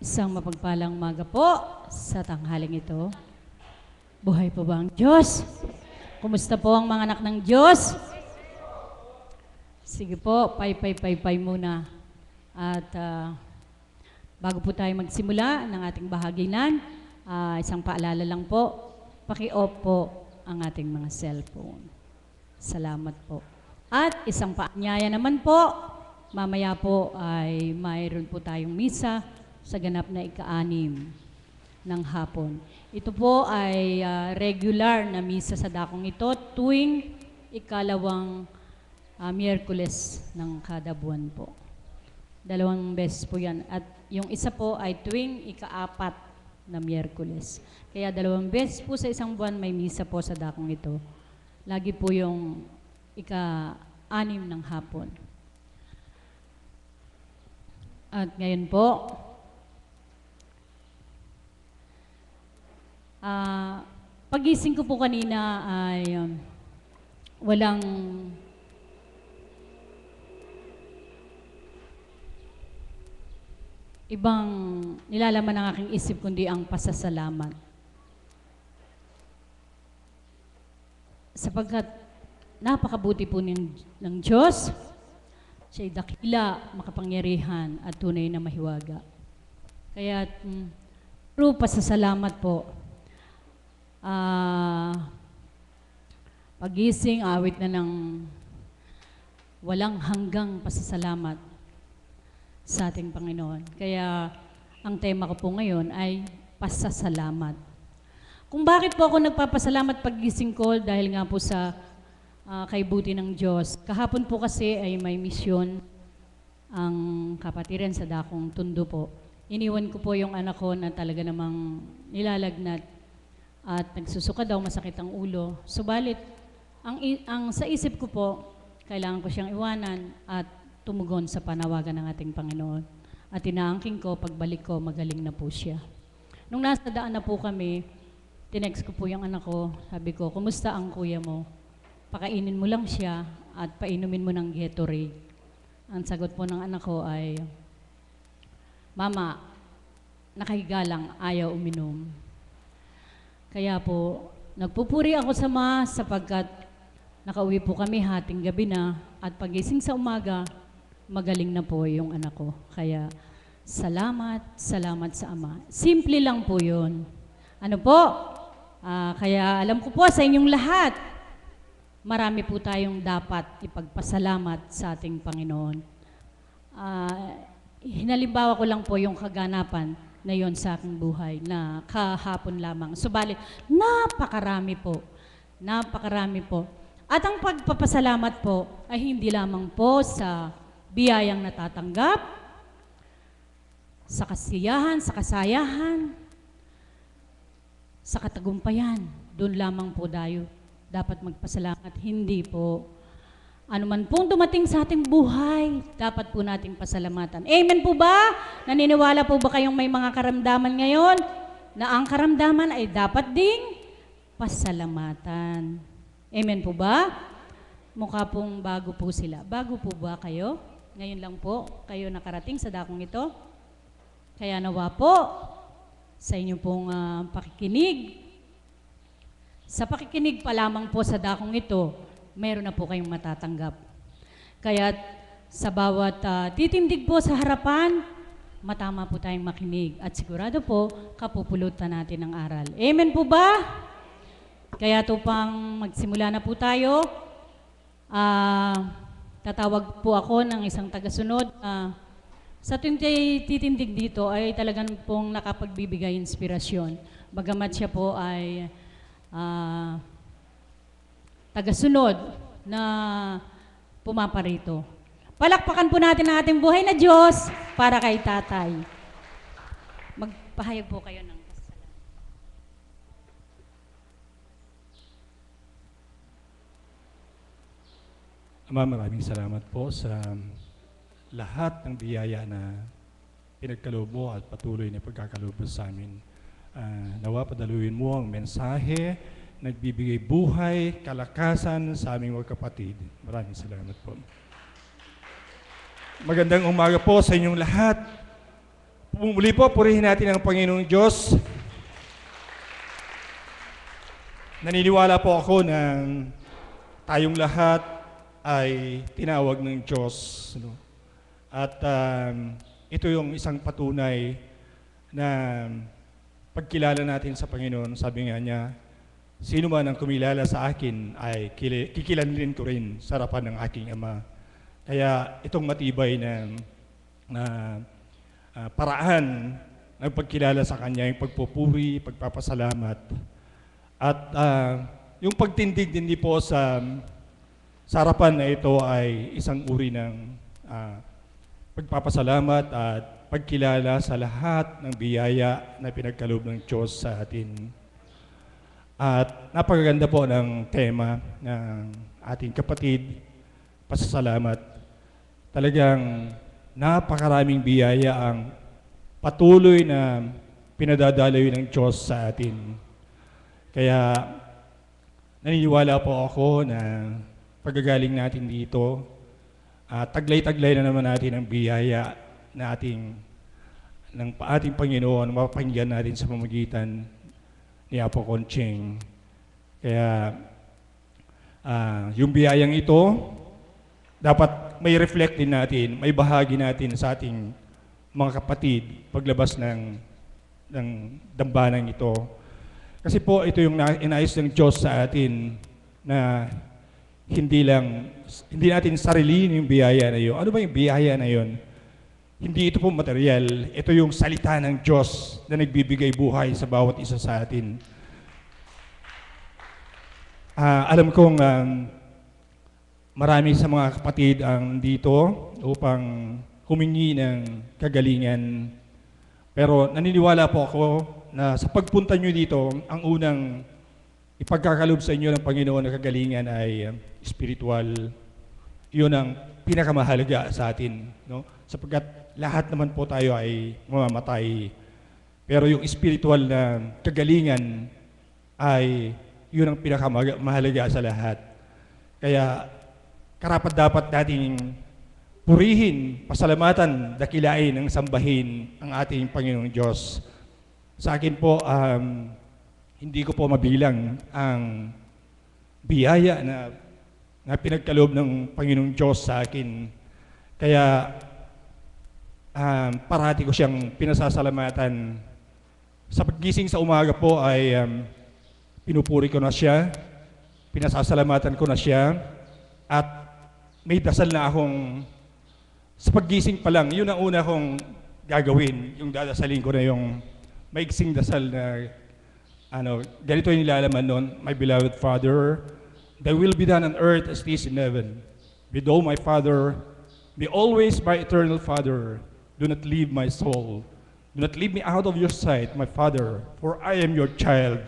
Isang mapagpalang maga po sa tanghaling ito. Buhay po ba ang Diyos? Kumusta po ang mga anak ng Diyos? Sige po, pay-pay-pay-pay muna. At ah, bago po tayo magsimula ng ating bahaginan, ah, isang paalala lang po, paki-off po ang ating mga cellphone. Salamat po. At isang paanyaya naman po, mamaya po ay mayroon po tayong misa sa ganap na ika-anim ng hapon. Ito po ay ah, regular na misa sa dakong ito tuwing ikalawang ah, Miyerkules ng kada buwan po. Dalawang beses po yan. At yung isa po ay tuwing ikaapat na Miyerkules. Kaya dalawang beses po sa isang buwan may misa po sa dakong ito. Lagi po yung ika-anim ng hapon. At ngayon po, ah, pagising ko po kanina ay um, walang ibang nilalaman ng aking isip kundi ang pasasalamat. Sapagkat napakabuti po ng, ng Diyos, siya'y dakila, makapangyarihan at tunay na mahiwaga. Kaya mm, true pasasalamat po. Ah, pagising, awit na ng walang hanggang pasasalamat sa ating Panginoon. Kaya ang tema ko po ngayon ay pasasalamat. Kung bakit po ako nagpapasalamat pagising ko dahil nga po sa ah, kaibuti ng Diyos. Kahapon po kasi ay may misyon ang kapatiran sa dakong tundo po. Iniwan ko po yung anak ko na talaga namang nilalagnat at nagsusuka daw, masakit ang ulo. Subalit, ang, ang sa isip ko po, kailangan ko siyang iwanan at tumugon sa panawagan ng ating Panginoon. At inaangking ko, pagbalik ko, magaling na po siya. Nung nasa daan na po kami, tinext ko po yung anak ko, sabi ko, kumusta ang kuya mo? Pakainin mo lang siya at painumin mo ng Gatorade. Ang sagot po ng anak ko ay, Mama, nakahiga lang, ayaw uminom. Kaya po, nagpupuri ako sa Ma sapagkat nakauwi po kami hating gabi na at pagising sa umaga, magaling na po yung anak ko. Kaya salamat, salamat sa Ama. Simple lang po yun. Ano po? Ah, kaya alam ko po sa inyong lahat, marami po tayong dapat ipagpasalamat sa ating Panginoon. Ah, hinalimbawa ko lang po yung kaganapan na yon sa aking buhay na kahapon lamang. Subalit, napakarami po. Napakarami po. At ang pagpapasalamat po ay hindi lamang po sa biyayang natatanggap, sa kasiyahan, sa kasayahan, sa katagumpayan. Doon lamang po tayo dapat magpasalamat. Hindi po ano man pong dumating sa ating buhay, dapat po nating pasalamatan. Amen po ba? Naniniwala po ba kayong may mga karamdaman ngayon? Na ang karamdaman ay dapat ding pasalamatan. Amen po ba? Mukha pong bago po sila. Bago po ba kayo? Ngayon lang po kayo nakarating sa dakong ito. Kaya nawa po sa inyong pong ah, pakikinig. Sa pakikinig pa lamang po sa dakong ito, meron na po kayong matatanggap. Kaya sa bawat ah, titindig po sa harapan, matama po tayong makinig. At sigurado po, kapupulutan natin ng aral. Amen po ba? Kaya to pang magsimula na po tayo. Ah, tatawag po ako ng isang tagasunod. Ah, sa tuwing titindig dito ay talagang pong nakapagbibigay inspirasyon. Bagamat siya po ay ah, tagasunod na pumaparito. Palakpakan po natin ang ating buhay na Diyos para kay tatay. Magpahayag po kayo ng. Ama, maraming salamat po sa lahat ng biyaya na pinagkaloob mo at patuloy na pagkakaloob sa amin. Ah, nawa padaluin mo ang mensahe, nagbibigay buhay, kalakasan sa aming mga kapatid. Maraming salamat po. Magandang umaga po sa inyong lahat. Muli po, purihin natin ang Panginoong Diyos. Naniniwala po ako na tayong lahat ay tinawag ng Diyos. no? At um, ito yung isang patunay na pagkilala natin sa Panginoon, sabi nga niya, sino man ang kumilala sa akin ay kikilanlin ko rin sa harapan ng aking Ama. Kaya itong matibay na, na ah, paraan ng pagkilala sa Kanya, yung pagpupuri, pagpapasalamat, at ah, yung pagtindig din di po sa, sa harapan na ito ay isang uri ng ah, pagpapasalamat at pagkilala sa lahat ng biyaya na pinagkaloob ng Diyos sa atin. At napakaganda po ng tema ng ating kapatid, pasasalamat. Talagang napakaraming biyaya ang patuloy na pinadadaloy ng Diyos sa atin. Kaya naniniwala po ako na pagagaling natin dito, ah, taglay-taglay na naman natin ang biyaya na ating ng ating Panginoon mapapakinggan natin sa pamamagitan ni Apo Conching. Kaya ah, yung biyayang ito, dapat may reflect din natin, may bahagi natin sa ating mga kapatid paglabas ng, ng dambanang ito. Kasi po ito yung na- inayos ng Diyos sa atin na hindi lang, hindi natin sarilin yung biyaya na yun. Ano ba yung biyaya na yun? Hindi ito po material. Ito yung salita ng Diyos na nagbibigay buhay sa bawat isa sa atin. Ah, alam kong um, marami sa mga kapatid ang dito upang humingi ng kagalingan. Pero naniniwala po ako na sa pagpunta nyo dito, ang unang ipagkakalob sa inyo ng Panginoon na kagalingan ay um, spiritual. Yun ang pinakamahalaga sa atin. No? Sapagkat lahat naman po tayo ay mamamatay. Pero yung spiritual na kagalingan ay yun ang pinakamahalaga sa lahat. Kaya karapat dapat nating purihin, pasalamatan, dakilain, ang sambahin ang ating Panginoong Diyos. Sa akin po, um, hindi ko po mabilang ang biyaya na, na pinagkaloob ng Panginoong Diyos sa akin. Kaya um, parati ko siyang pinasasalamatan. Sa paggising sa umaga po ay um, pinupuri ko na siya, pinasasalamatan ko na siya, at may dasal na akong, sa paggising pa lang, yun ang una kong gagawin, yung dadasalin ko na yung maiksing dasal na, ano, ganito yung nilalaman nun, My beloved Father, Thy will be done on earth as it is in heaven. With all my Father, be always my eternal Father. Do not leave my soul. Do not leave me out of your sight, my Father, for I am your child,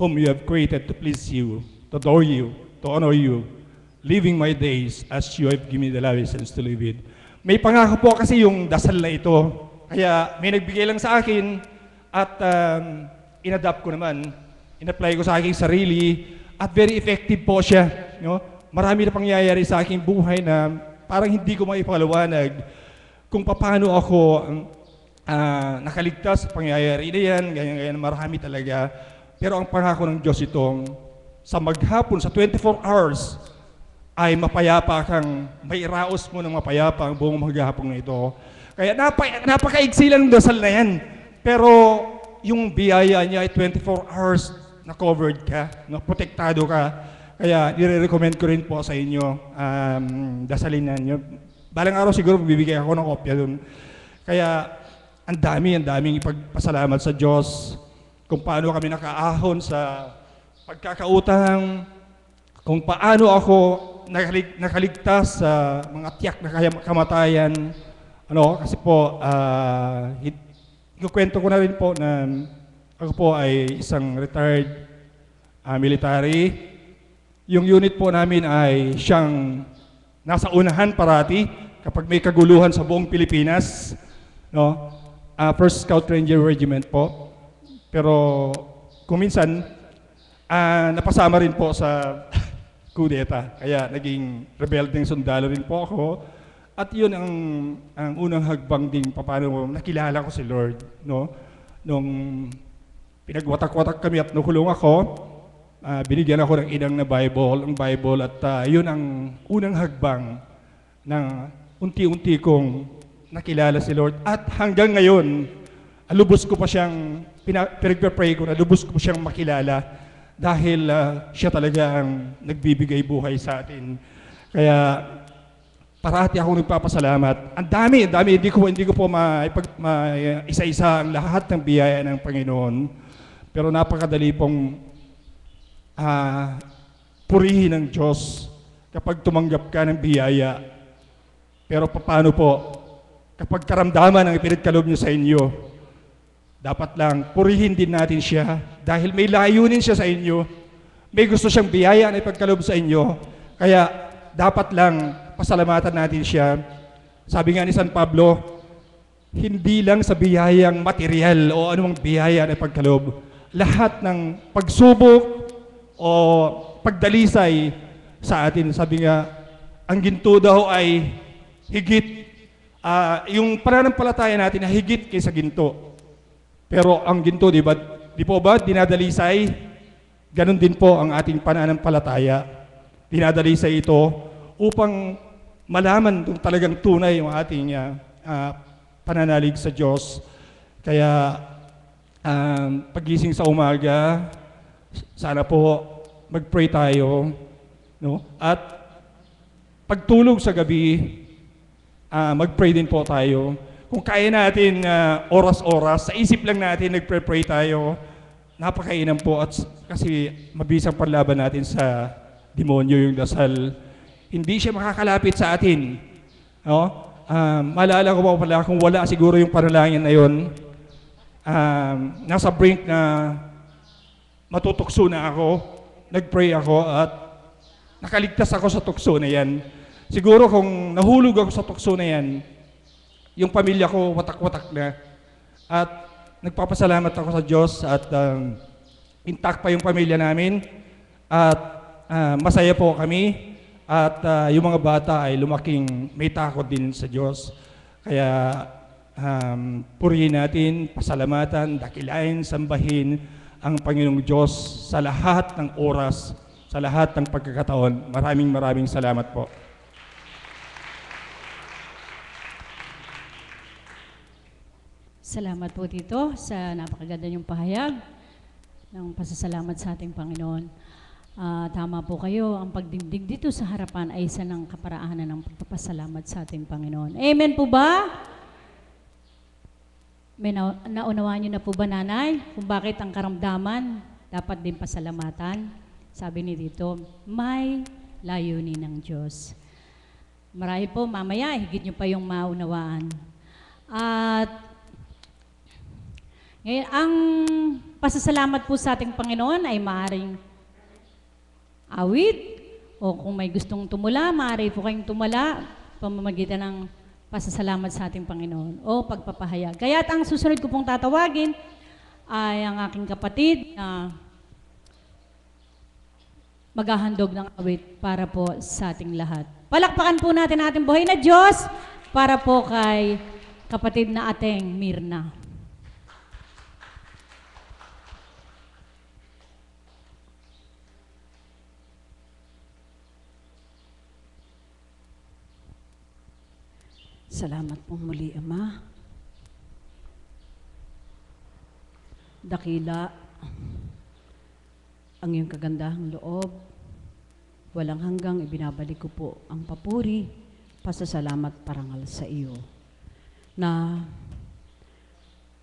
whom you have created to please you, to adore you, to honor you, living my days as you have given me the license to live it. May pangako po kasi yung dasal na ito. Kaya may nagbigay lang sa akin at um, inadapt ko naman. In-apply ko sa aking sarili at very effective po siya. No? Marami na pangyayari sa aking buhay na parang hindi ko maipaliwanag kung paano ako ah, nakaligtas sa pangyayari na yan, ganyan-ganyan, marami talaga. Pero ang pangako ng Diyos itong sa maghapon, sa 24 hours, ay mapayapa kang may raos mo ng mapayapa ang buong maghapon na ito. Kaya napa, napakaigsi lang ng dasal na yan. Pero yung biyaya niya ay 24 hours na covered ka, na protektado ka. Kaya nire-recommend ko rin po sa inyo, um, dasalin na. Balang araw siguro bibigay ako ng kopya dun. Kaya ang dami, ang daming ipagpasalamat sa Diyos kung paano kami nakaahon sa pagkakautang, kung paano ako nakalig, nakaligtas sa mga tiyak na kaya- kamatayan. Ano, kasi po, ah, uh, ikukwento ko na rin po na ako po ay isang retired ah, military. Yung unit po namin ay siyang nasa unahan parati kapag may kaguluhan sa buong Pilipinas. No? Ah, First Scout Ranger Regiment po. Pero kung minsan, ah, napasama rin po sa kudeta. Kaya naging rebeldeng sundalo rin po ako. At yun ang, ang unang hagbang din paano nakilala ko si Lord. No? Nung pinagwatak-watak kami at nakulong ako, ah, binigyan ako ng inang na Bible, ang Bible, at ah, yun ang unang hagbang na unti-unti kong nakilala si Lord. At hanggang ngayon, alubos ko pa siyang, pina- pinagpe-pray ko na lubos ko pa siyang makilala dahil ah, siya talaga ang nagbibigay buhay sa atin. Kaya parati ako nagpapasalamat. Ang dami, ang dami. Hindi ko, hindi ko po maipag, ma, isa-isa ang lahat ng biyaya ng Panginoon. Pero napakadali pong ah, purihin ng Diyos kapag tumanggap ka ng biyaya. Pero paano po? Kapag karamdaman ang ipinagkalob niyo sa inyo, dapat lang purihin din natin siya dahil may layunin siya sa inyo. May gusto siyang biyaya na ipagkalob sa inyo. Kaya dapat lang pasalamatan natin siya. Sabi nga ni San Pablo, hindi lang sa biyayang material o anumang biyaya na ipagkalob. Lahat ng pagsubok o pagdalisay sa atin. Sabi nga, ang ginto daw ay higit, ah, yung pananampalataya natin na higit kaysa ginto. Pero ang ginto, di ba, di po ba, dinadalisay? Ganon din po ang ating pananampalataya. Dinadalisay ito upang malaman kung talagang tunay yung ating ah, pananalig sa Diyos. Kaya um, pagising sa umaga, sana po mag-pray tayo, no? At pagtulog sa gabi, ah, mag-pray din po tayo. Kung kaya natin ah, oras-oras, sa isip lang natin nagpre-pray tayo, napakainam po at kasi mabisang panlaban natin sa demonyo yung dasal. Hindi siya makakalapit sa atin. No? Um, maalala ko pa pala kung wala siguro yung panalangin na yun, um, nasa brink na matutukso na ako, nag-pray ako at nakaligtas ako sa tukso na yan. Siguro kung nahulog ako sa tukso na yan, yung pamilya ko watak-watak na. At nagpapasalamat ako sa Diyos at um, intact pa yung pamilya namin. At ah, masaya po kami. At ah, yung mga bata ay lumaking may takot din sa Diyos. Kaya um, purihin natin, pasalamatan, dakilain, sambahin ang Panginoong Diyos sa lahat ng oras, sa lahat ng pagkakataon. Maraming maraming salamat po. Salamat po dito sa napakaganda niyong pahayag ng pasasalamat sa ating Panginoon. Ah, tama po kayo, ang pagdigdig dito sa harapan ay isa ng kaparaanan ng pagpapasalamat sa ating Panginoon. Amen po ba? May na- naunawaan niyo na po ba, nanay, kung bakit ang karamdaman dapat din pasalamatan? Sabi ni dito, may layunin ng Diyos. Marami po, mamaya, higit niyo pa yung maunawaan. At ngayon, ang pasasalamat po sa ating Panginoon ay maaring awit o kung may gustong tumula, maaari po kayong tumala pamamagitan ng pasasalamat sa ating Panginoon o pagpapahayag. Kaya ang susunod ko pong tatawagin ay ang aking kapatid na maghahandog ng awit para po sa ating lahat. Palakpakan po natin ating buhay na Diyos para po kay kapatid na ating Mirna. Salamat po muli, Ama. Dakila ang iyong kagandahang loob. Walang hanggang ibinabalik ko po ang papuri, pasasalamat parangal sa iyo. Na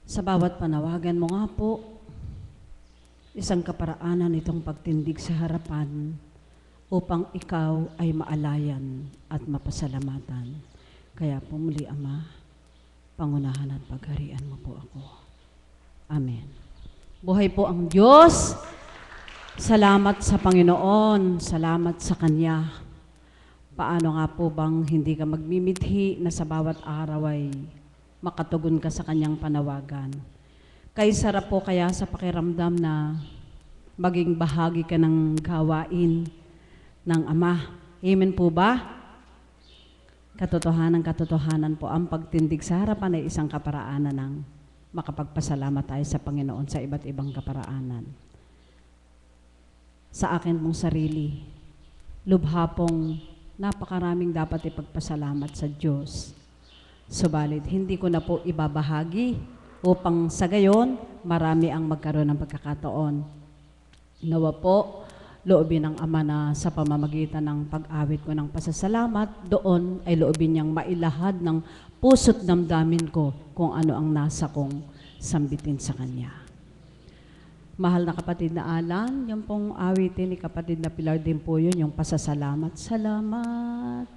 sa bawat panawagan mo nga po, isang kaparaanan itong pagtindig sa harapan upang ikaw ay maalayan at mapasalamatan. Kaya po muli, Ama, pangunahan at pagharian mo po ako. Amen. Buhay po ang Diyos. Salamat sa Panginoon. Salamat sa Kanya. Paano nga po bang hindi ka magmimithi na sa bawat araw ay makatugon ka sa Kanyang panawagan? Kay sarap po kaya sa pakiramdam na maging bahagi ka ng gawain ng Ama. Amen po ba? Katotohanan, katotohanan po ang pagtindig sa harapan ay isang kaparaanan ng makapagpasalamat tayo sa Panginoon sa iba't ibang kaparaanan. Sa akin pong sarili, lubha pong napakaraming dapat ipagpasalamat sa Diyos. Subalit, hindi ko na po ibabahagi upang sa gayon, marami ang magkaroon ng pagkakataon. Nawa po, loobin ng Ama na sa pamamagitan ng pag-awit ko ng pasasalamat, doon ay loobin niyang mailahad ng puso't damdamin ko kung ano ang nasa kong sambitin sa Kanya. Mahal na kapatid na Alan, yung pong awitin ni kapatid na Pilar din po yun, yung pasasalamat. Salamat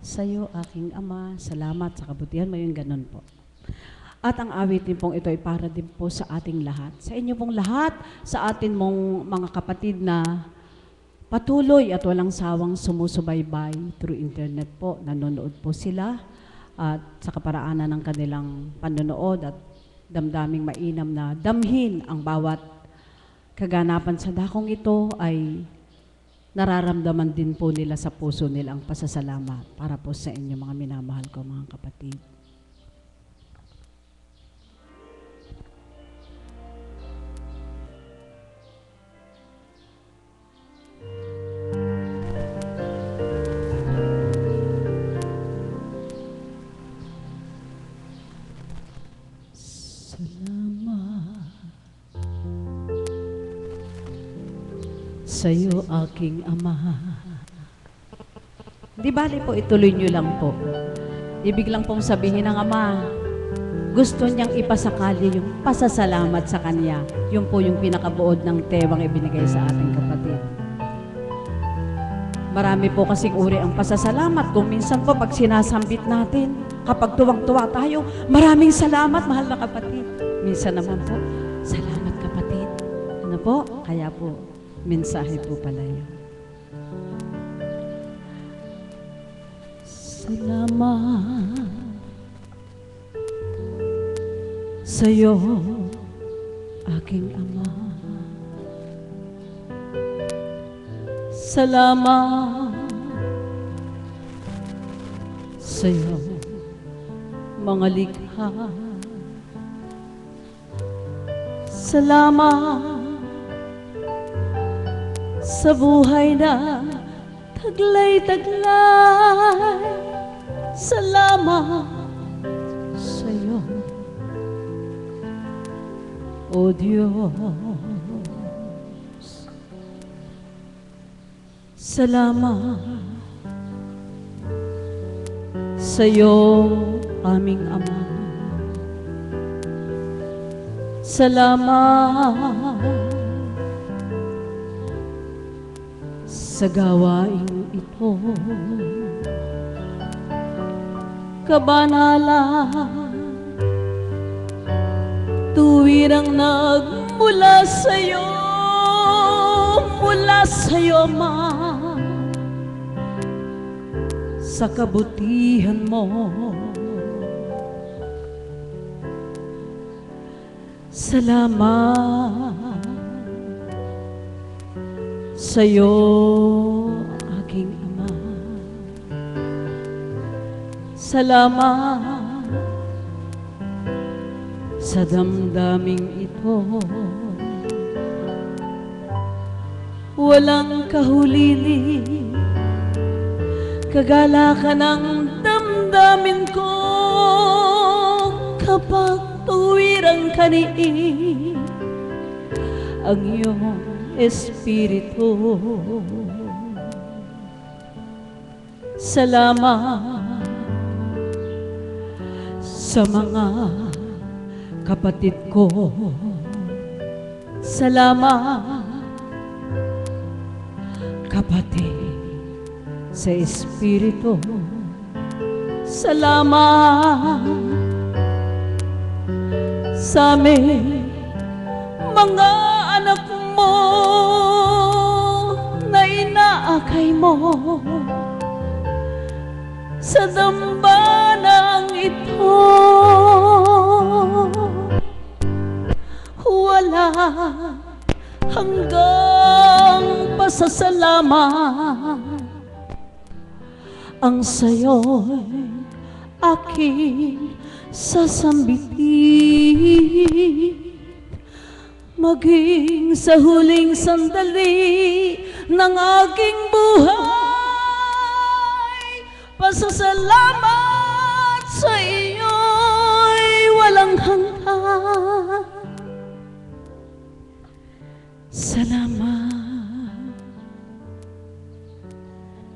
sa iyo, aking Ama. Salamat sa kabutihan mo, yung ganun po. At ang awitin pong ito ay para din po sa ating lahat. Sa inyo pong lahat, sa atin mong mga kapatid na patuloy at walang sawang sumusubaybay through internet po. Nanonood po sila at sa kaparaanan ng kanilang panonood at damdaming mainam na damhin ang bawat kaganapan sa dakong ito ay nararamdaman din po nila sa puso nila ang pasasalamat para po sa inyo mga minamahal ko mga kapatid. Sa iyo aking Ama. Di bali po, ituloy niyo lang po. Ibig lang pong sabihin ng Ama, gusto niyang ipasakali yung pasasalamat sa Kanya. Yun po yung pinakabuod ng tewang ibinigay sa ating kapatid. Marami po kasing uri ang pasasalamat. Kung minsan po pag sinasambit natin, kapag tuwang-tuwa tayo, maraming salamat, mahal na kapatid. Minsan naman po, salamat kapatid. Ano po? Kaya po, mensahe po pala yun. Salamat sa'yo, aking Ama. Salamat sa'yo, mga likha. Salamat sa buhay na taglay-taglay. Salamat sa'yo, O Diyos. Salamat sa'yo, aming Ama. Salamat sa gawain ito. Kabanalan, tuwirang nagmula sa'yo, mula sa'yo, Ma, sa kabutihan mo. Salamat sa'yo, aking Ama. Salamat sa damdaming ito. Walang kahulili, kagalakan ng damdamin ko kapag tuwirang kaniin ang iyong espiritu. Salamat sa mga kapatid ko. Salamat, kapatid, sa Espiritu. Salamat sa amin, mga mo na inaakay mo sa dambanang ito. Wala hanggang pasasalamat ang sayo'y aking sasambitin. Maging sa huling sandali ng aking buhay, pasasalamat sa iyo'y walang hanggan. Salamat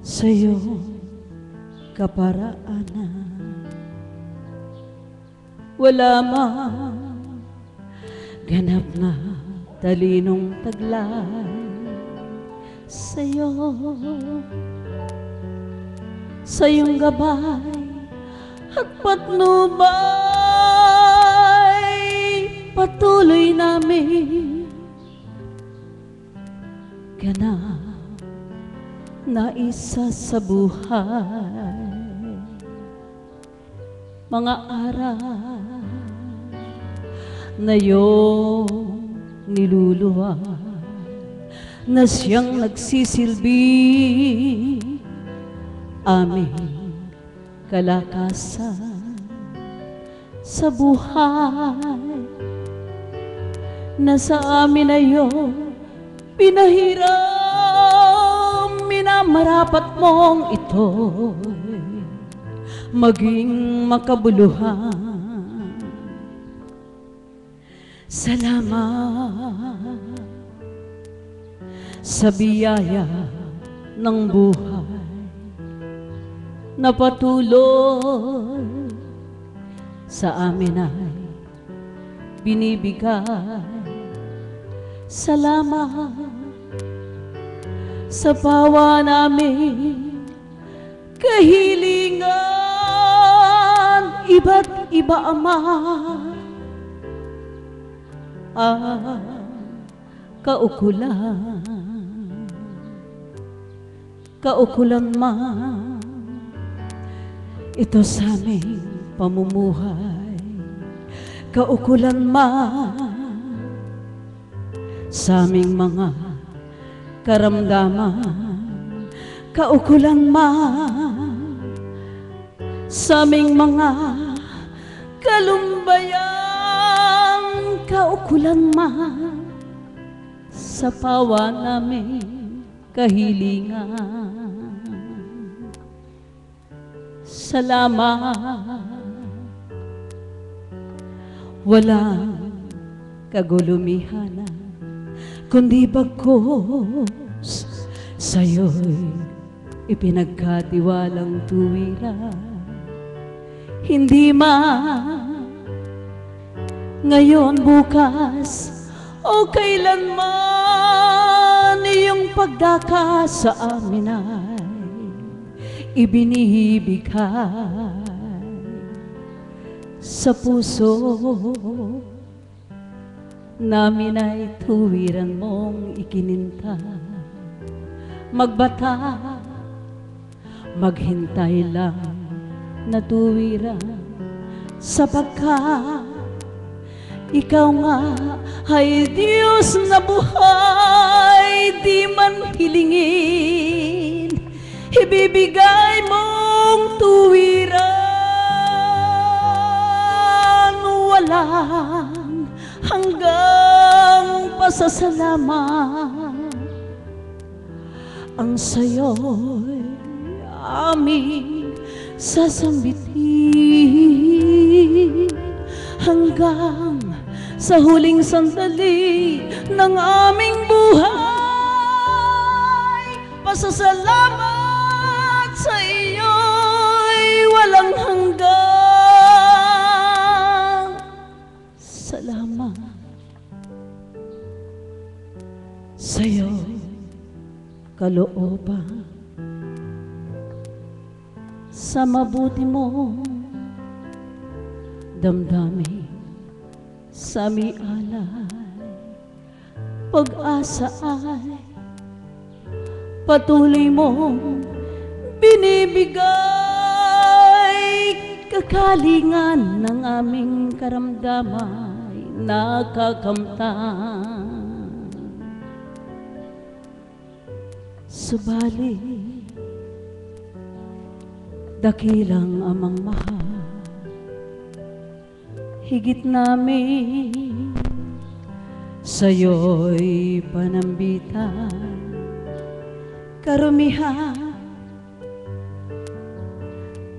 sa iyong kaparaanan. Wala mang ganap na talinong taglay sa'yo. Sa iyong gabay at patnubay, patuloy namin ganap na isa sa buhay. Mga araw na iyong niluluwa na siyang nagsisilbi. Aming kalakasan sa buhay na sa amin na iyong pinahiram minamarapat mong ito'y maging makabuluhan Salamat sa biyaya ng buhay na patuloy sa amin ay binibigay. Salamat sa pawa namin kahilingan iba't iba ama ang kaukulan. Kaukulan man. Ito sa aming pamumuhay. Kaukulan man. Sa aming mga karamdaman. Kaukulan man. Sa aming mga kalumbayan kaukulan man sa pawa namin kahilingan. Salamat. Walang kagulumihanan, kundi bagkos sa'yo'y ipinagkatiwalang tuwira. Hindi man ngayon, bukas, o kailanman iyong pagdaka sa amin ay ibinibigay sa puso namin ay tuwiran mong ikininta. Magbata maghintay lang na tuwiran. Sapagkat ikaw nga ay Diyos na buhay, di man hilingin, ibibigay mong tuwiran, walang hanggang pasasalamat. Ang sayo'y aming sasambitin hanggang sa huling sandali ng aming buhay. Pasasalamat sa iyo'y walang hanggang. Salamat sa iyo, kalooban sa mabuti mo damdamin sa mialay pag-asa ay patuloy mong binibigay. Kakalingan ng aming karamdamay nakakamtan. Subalit dakilang amang mahal, higit namin. Sa'yo'y panambitan, karumihan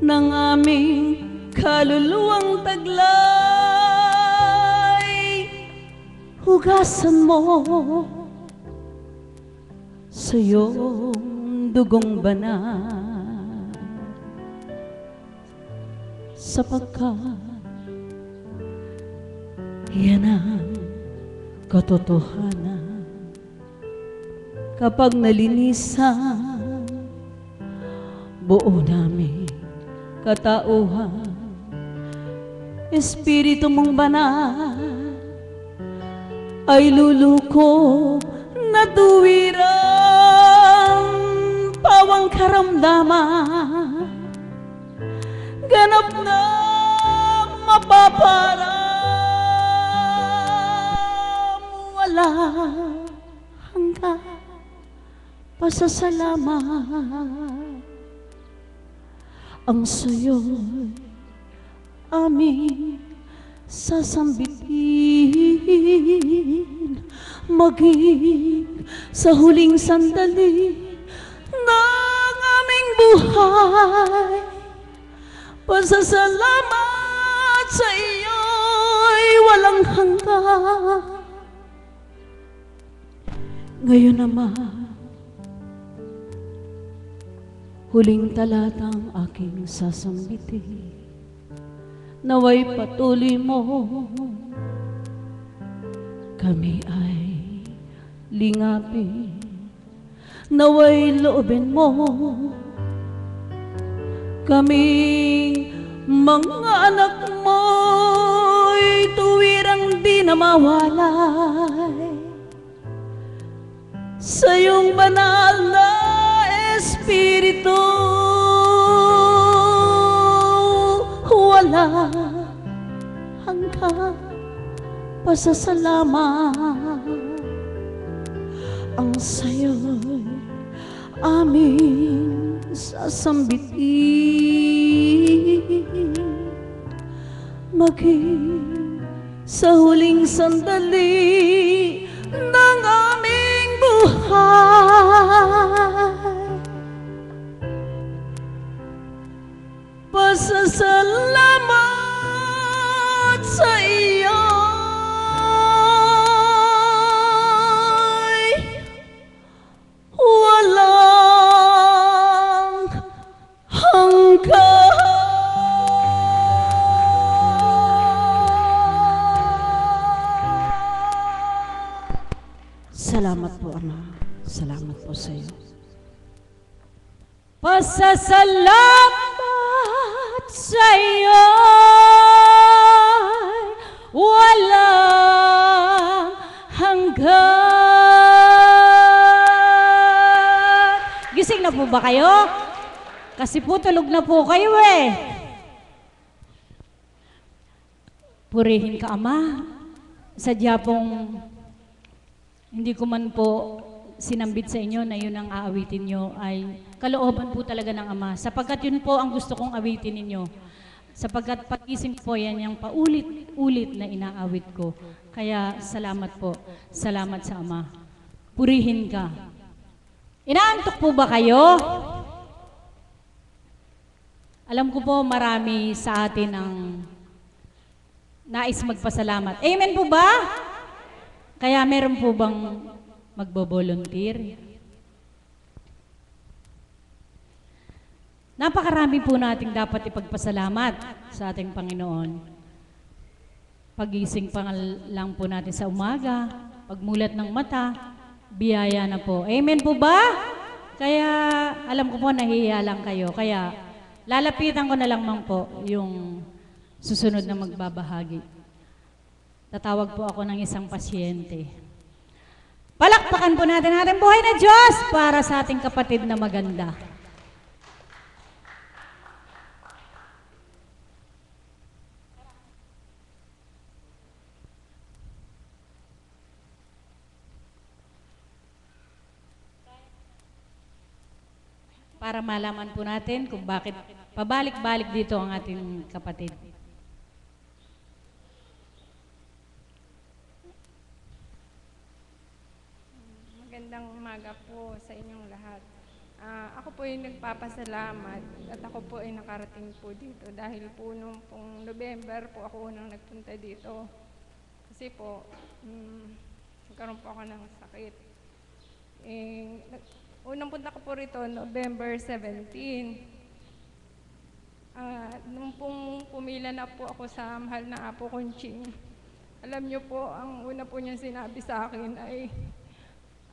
ng aming kaluluwang taglay, hugasan mo sa iyong dugong banal. Sapagkat yan ang katotohanan. Kapag nalinisan buo namin katauhan. Espiritu mong banal ay luluko na tuwirang pawang karamdaman. Ganap na mapaparam wala hanggang pasasalamat ang sayo'y aming sasambitin maging sa huling sandali ng aming buhay pasasalamat sa iyo'y walang hanggan ngayon naman huling talatang aking sasambitin. Naway patuloy mo kami ay lingapin. Naway loobin mo kaming mga anak mo'y tuwirang di na mawalay sa iyong banal na Espiritu wala hanggang pasasalamat ang sayo'y aming sasambitin. Maging sa huling sandali pasasalamat sa iyo walang hanggan Salamat po, Ama. Salamat po sa iyo. Pasasalamat tulog na po kayo eh. Purihin ka, Ama. Sadya pong hindi ko man po sinambit sa inyo na yun ang aawitin nyo ay kalooban po talaga ng Ama. Sapagkat yun po ang gusto kong awitin ninyo. Sapagkat pagising po yan yung paulit-ulit na inaawit ko. Kaya salamat po. Salamat sa Ama. Purihin ka. Inaantok po ba kayo? Alam ko po marami sa atin ang nais magpasalamat. Amen po ba? Kaya meron po bang magbo-volunteer? Napakarami po nating dapat ipagpasalamat sa ating Panginoon. Pagising pa lang po natin sa umaga, pagmulat ng mata, biyaya na po. Amen po ba? Kaya alam ko po nahihiya lang kayo. Kaya lalapitan ko na lang man po yung susunod na magbabahagi. Tatawag po ako ng isang pasyente. Palakpakan po natin ating buhay na Diyos para sa ating kapatid na maganda. Para malaman po natin kung bakit pabalik-balik dito ang ating kapatid. Magandang umaga po sa inyong lahat. Ah, ako po ay nagpapasalamat at ako po ay nakarating po dito dahil po nung pong November po ako unang nagpunta dito. Kasi po, mm, nagkaroon po ako ng sakit. Eh, unang punta ko po rito, November 17. Ah, nung pong pumila na po ako sa mahal na Apo Kunching, alam niyo po, ang una po niya sinabi sa akin ay,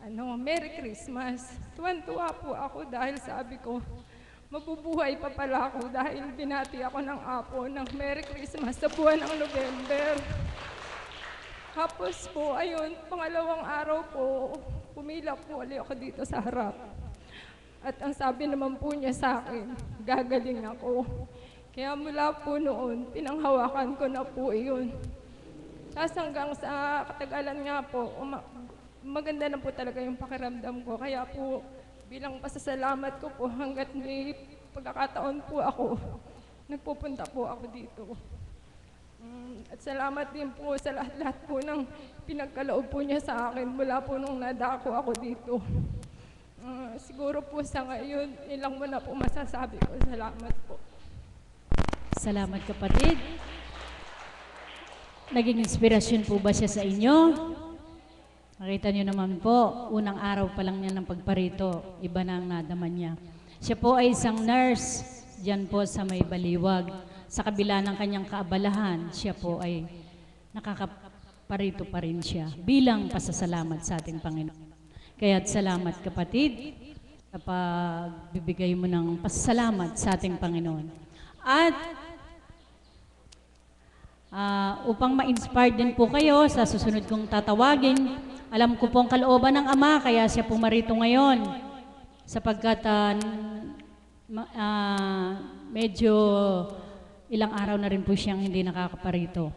ano, Merry Christmas. Tuwan-tuwa po ako dahil sabi ko, mabubuhay pa pala ako dahil binati ako ng apo ng Merry Christmas sa buwan ng November. Tapos po, ayun, pangalawang araw po, pumila po ulit ako dito sa harap. At ang sabi naman po niya sa akin, gagaling ako. Kaya mula po noon, pinanghawakan ko na po iyon. Tapos hanggang sa katagalan nga po, maganda na po talaga yung pakiramdam ko. Kaya po, bilang pasasalamat ko po hanggat may pagkakataon po ako, nagpupunta po ako dito. Mm, At salamat din po sa lahat-lahat po ng pinagkaloob po niya sa akin mula po nung nadako ako dito. Mm, siguro po sa ngayon, ilang mo na po masasabi ko. Salamat po. Salamat kapatid. Naging inspirasyon po ba siya sa inyo? Nakita niyo naman po, unang araw pa lang niya ng pagparito, iba na ang nadaman niya. Siya po ay isang nurse, diyan po sa may baliwag. Sa kabila ng kanyang kaabalahan, siya po ay nakakaparito pa rin siya bilang pasasalamat sa ating Panginoon. Kaya't salamat kapatid kapag bibigay mo ng pasasalamat sa ating Panginoon. At Ah, upang ma-inspire din po kayo sa susunod kong tatawagin. Alam ko po ang kalooban ng Ama, kaya siya po marito ngayon. Sapagkat ah, medyo ilang araw na rin po siyang hindi nakakaparito.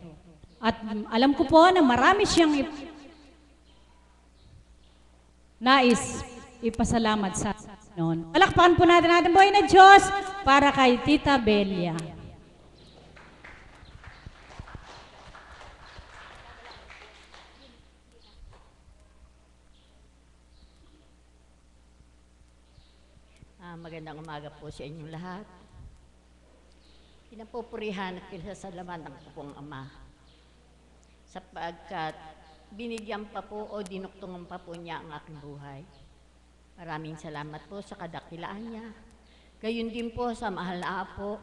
At alam ko po na marami siyang ip- nais ipasalamat sa noon. Palakpakan po natin natin buhay na Diyos para kay Tita Belia. Ah, magandang umaga po sa inyong lahat. Pinapupurihan at pinasasalamatan ko pong Ama sapagkat binigyan pa po o dinuktungan pa po niya ang aking buhay. Maraming salamat po sa kadakilaan niya. Gayun din po sa mahal na apo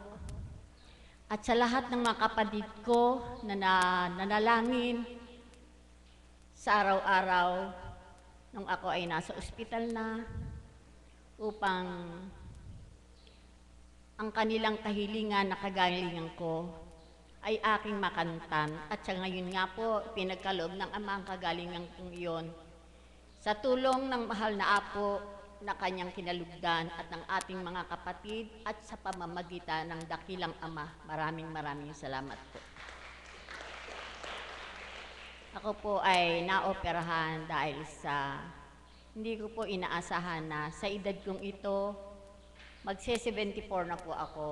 at sa lahat ng mga kapatid ko na, na nanalangin sa araw-araw nung ako ay nasa ospital na upang ang kanilang kahilingan na kagalingan ko ay aking makantan. At sa ngayon nga po, pinagkaloob ng ama ang kagalingan kong iyon. Sa tulong ng mahal na apo na kanyang kinalugdan at ng ating mga kapatid at sa pamamagitan ng dakilang ama. Maraming maraming salamat po. Ako po ay naoperahan dahil sa hindi ko po inaasahan na sa edad kong ito, magse-74 na po ako,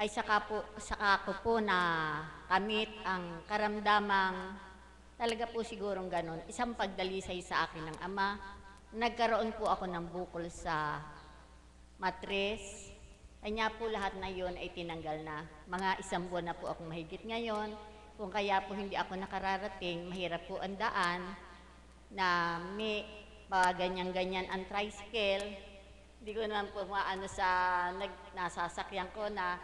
ay saka, po, saka ko po na kamit ang karamdamang talaga po sigurong ganon. Isang pagdalisay sa akin ng ama. Nagkaroon po ako ng bukol sa matres. Kanya po lahat na yon ay tinanggal na. Mga isang buwan na po akong mahigit ngayon. Kung kaya po hindi ako nakararating, mahirap po ang daan na may ganyan-ganyan ang tricycle. Hindi ko naman po maano sa nag, nasasakyan ko na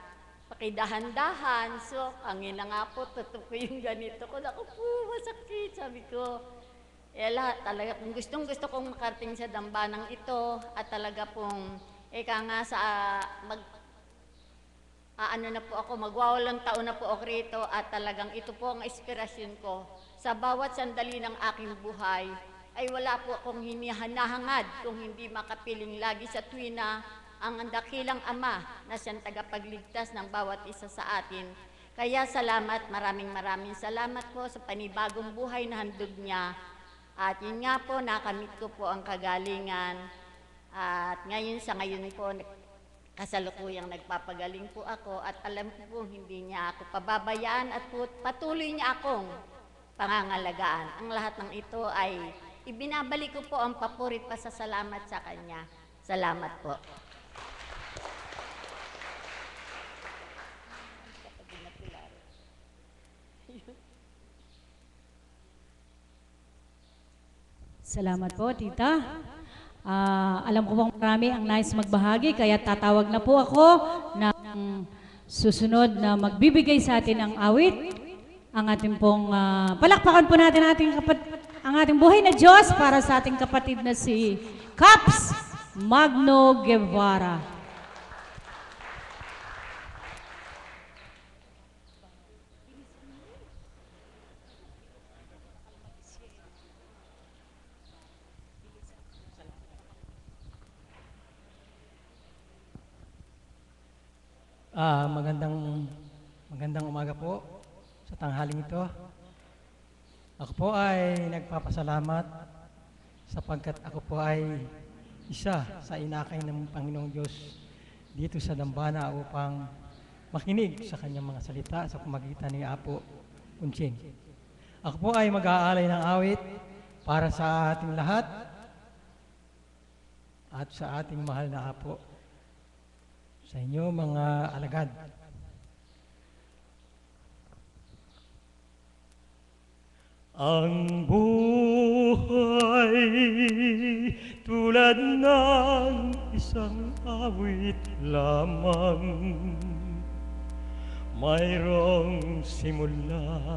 pakidahan-dahan. So, ang ina nga po, tutok ko yung ganito ko. Naku po, masakit. Sabi ko, eh lahat talaga, kung gustong gusto kong makarating sa dambanang ito at talaga pong, eka nga sa mag, Ah, ano na po ako, magwawalong taon na po ako rito at talagang ito po ang inspirasyon ko. Sa bawat sandali ng aking buhay ay wala po akong hinihanahangad kung hindi makapiling lagi sa tuwina ang dakilang ama na siyang tagapagligtas ng bawat isa sa atin. Kaya salamat, maraming maraming salamat po sa panibagong buhay na handog niya. At yun nga po, nakamit ko po ang kagalingan At ngayon sa ngayon po, kasalukuyang nagpapagaling po ako at alam ko po hindi niya ako pababayaan at patuloy niya akong pangangalagaan. Ang lahat ng ito ay ibinabalik ko po ang papurit pa sa salamat sa kanya. Salamat po. Salamat po, tita. Ah, alam ko pong marami ang nice magbahagi, kaya tatawag na po ako ng susunod na magbibigay sa atin ng awit. Ang ating pong, ah, palakpakan po natin ating kapat, ang ating buhay na Diyos para sa ating kapatid na si Caps Magno Guevara. Ah, magandang magandang umaga po sa tanghaling ito. Ako po ay nagpapasalamat sapagkat ako po ay isa sa inakay ng Panginoong Diyos dito sa Dambana upang makinig sa kanyang mga salita sa pamagitan ni Apo Unching. Ako po ay mag-aalay ng awit para sa ating lahat at sa ating mahal na Apo sa inyo mga alagad. Ang buhay tulad ng isang awit lamang. Mayroong simula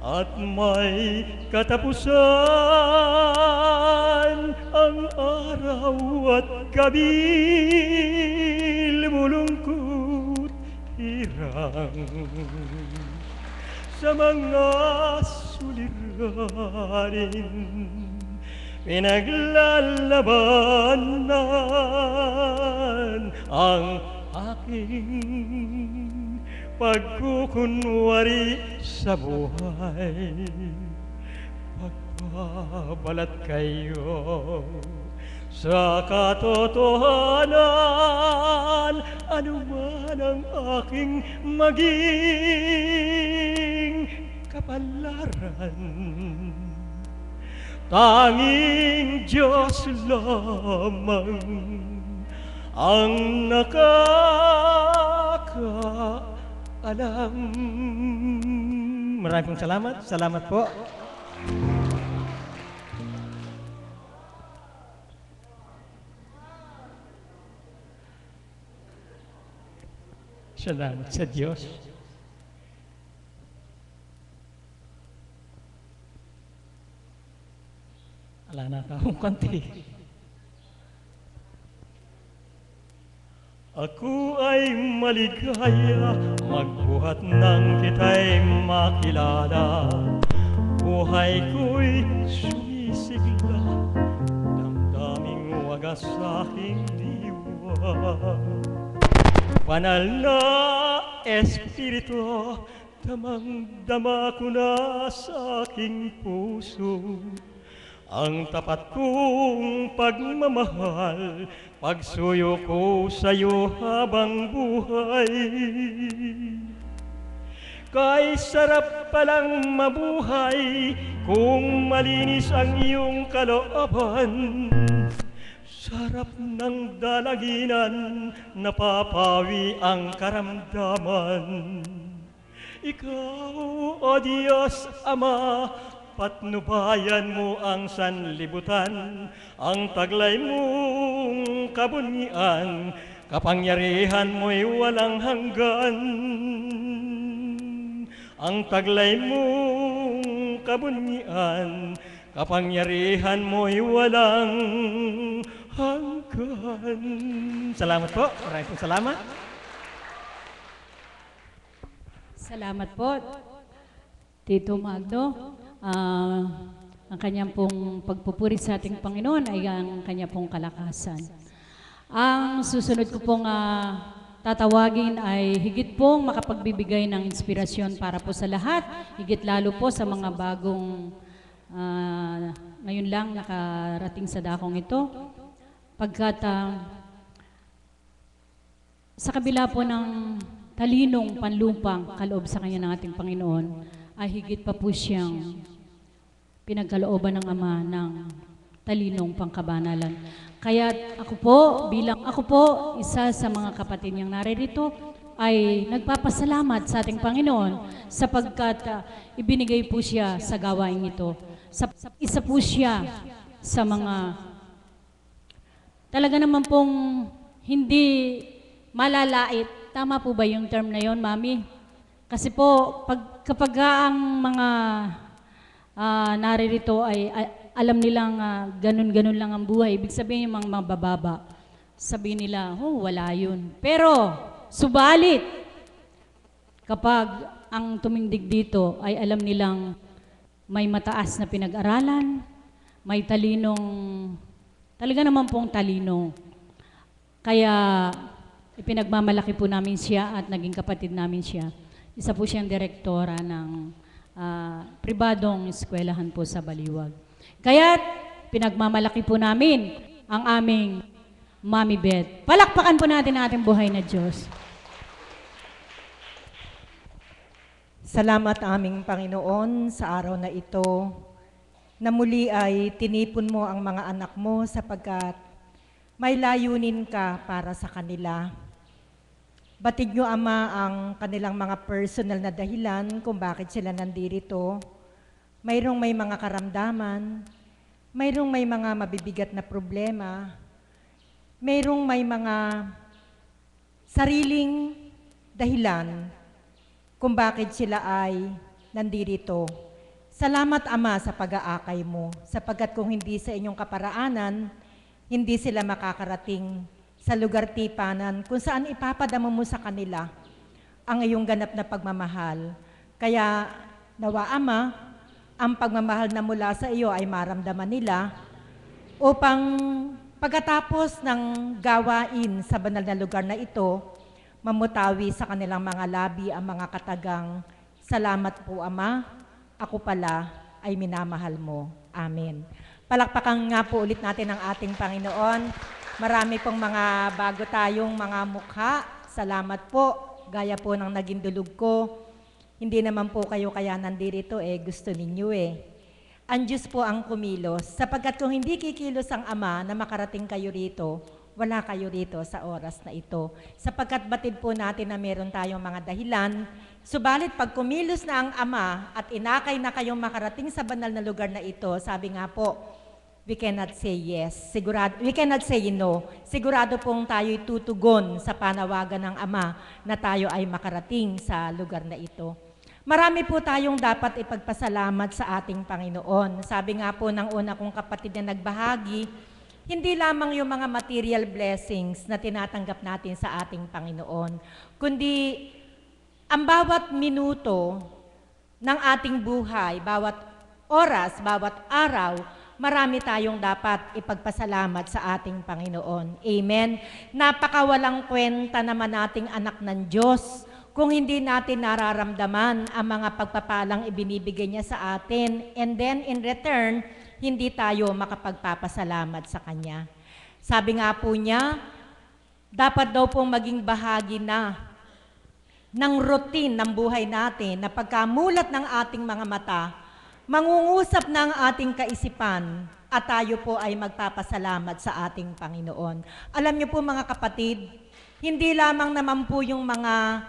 at may katapusan ang araw at gabi. Lumulungkot hirang sa mga suliranin. Pinaglalabanan ang aking pagkukunwari sa buhay. Pagbabalat kayo sa katotohanan. Anuman ang aking maging kapalaran tanging Diyos lamang ang nakakaalam. Maraming salamat. Salamat po. Salamat sa Diyos. Wala na akong konti. Ako ay maligaya, magbuhat nang kita'y makilala. Buhay ko'y sumisigla, damdaming wagas sa aking diwa. Banal na Espiritu, damang-dama ko na sa aking puso. Ang tapat kong pagmamahal, pagsuyo ko sa iyo habang buhay. Kay sarap palang mabuhay kung malinis ang iyong kalooban. Sarap ng dalaginan, napapawi ang karamdaman. Ikaw, O Diyos Ama, patnubayan mo ang sanlibutan, ang taglay mong kabunyian, kapangyarihan mo'y walang hanggan. Ang taglay mong kabunyian, kapangyarihan mo'y walang hanggan. Salamat po. Maraming pong salamat. Salamat po, Tito Magno. Ah, ang kanyang pong pagpupuri sa ating Panginoon ay ang kanya pong kalakasan. Ang susunod ko pong ah, tatawagin ay higit pong makapagbibigay ng inspirasyon para po sa lahat, higit lalo po sa mga bagong ah, ngayon lang nakarating sa dakong ito. Pagkat ah, sa kabila po ng talinong panlupang kaloob sa kanya ng ating Panginoon, ay higit pa po siyang pinagkalooban ng Ama ng talinong pangkabanalan. Kaya ako po, bilang ako po, isa sa mga kapatid niyang naririto, ay nagpapasalamat sa ating Panginoon sapagkat ah, ibinigay po siya sa gawain ito. Sa, isa po siya sa mga talaga naman pong hindi malalait. Tama po ba yung term na yon, Mami? Kasi po, pag, kapag ang mga ah, naririto ay, ay- alam nilang ah, ganun-ganun lang ang buhay, ibig sabihin yung mga mabababa, sabihin nila, oh, wala yun. Pero, subalit, kapag ang tumindig dito ay alam nilang may mataas na pinag-aralan, may talinong, talaga naman pong talino. Kaya ipinagmamalaki po namin siya at naging kapatid namin siya. Isa po siyang direktora ng ah, pribadong eskwelahan po sa Baliwag. Kaya pinagmamalaki po namin ang aming Mami Beth. Palakpakan po natin ating buhay na Diyos. Salamat aming Panginoon sa araw na ito na muli ay tinipon mo ang mga anak mo sapagkat may layunin ka para sa kanila. Batid nyo, Ama, ang kanilang mga personal na dahilan kung bakit sila nandirito. Mayroong may mga karamdaman, mayroong may mga mabibigat na problema, mayroong may mga sariling dahilan kung bakit sila ay nandirito. Salamat, Ama, sa pag-aakay mo, sapagkat kung hindi sa inyong kaparaanan, hindi sila makakarating sa lugar tipanan kung saan ipapadama mo sa kanila ang iyong ganap na pagmamahal. Kaya, nawa, Ama, ang pagmamahal na mula sa iyo ay maramdaman nila upang pagkatapos ng gawain sa banal na lugar na ito, mamutawi sa kanilang mga labi ang mga katagang, Salamat po, Ama, ako pala ay minamahal mo. Amen. Palakpakan nga po ulit natin ang ating Panginoon. Marami pong mga bago tayong mga mukha. Salamat po. Gaya po ng naging dulog ko. Hindi naman po kayo kaya nandito eh, gusto ninyo eh. Ang Diyos po ang kumilos, sapagkat kung hindi kikilos ang Ama na makarating kayo rito, wala kayo rito sa oras na ito. Sapagkat batid po natin na meron tayong mga dahilan, subalit pag kumilos na ang Ama at inakay na kayong makarating sa banal na lugar na ito, sabi nga po, we cannot say yes. Sigurado, we cannot say no. Sigurado pong tayo'y tutugon sa panawagan ng Ama na tayo ay makarating sa lugar na ito. Marami po tayong dapat ipagpasalamat sa ating Panginoon. Sabi nga po ng una kong kapatid na nagbahagi, hindi lamang yung mga material blessings na tinatanggap natin sa ating Panginoon, kundi ang bawat minuto ng ating buhay, bawat oras, bawat araw, marami tayong dapat ipagpasalamat sa ating Panginoon. Amen. Napakawalang kwenta naman nating anak ng Diyos kung hindi natin nararamdaman ang mga pagpapalang ibinibigay niya sa atin and then in return, hindi tayo makapagpapasalamat sa Kanya. Sabi nga po niya, dapat daw pong maging bahagi na ng routine ng buhay natin na pagkamulat ng ating mga mata, mangungusap ng ating kaisipan at tayo po ay magpapasalamat sa ating Panginoon. Alam niyo po mga kapatid, hindi lamang naman po yung mga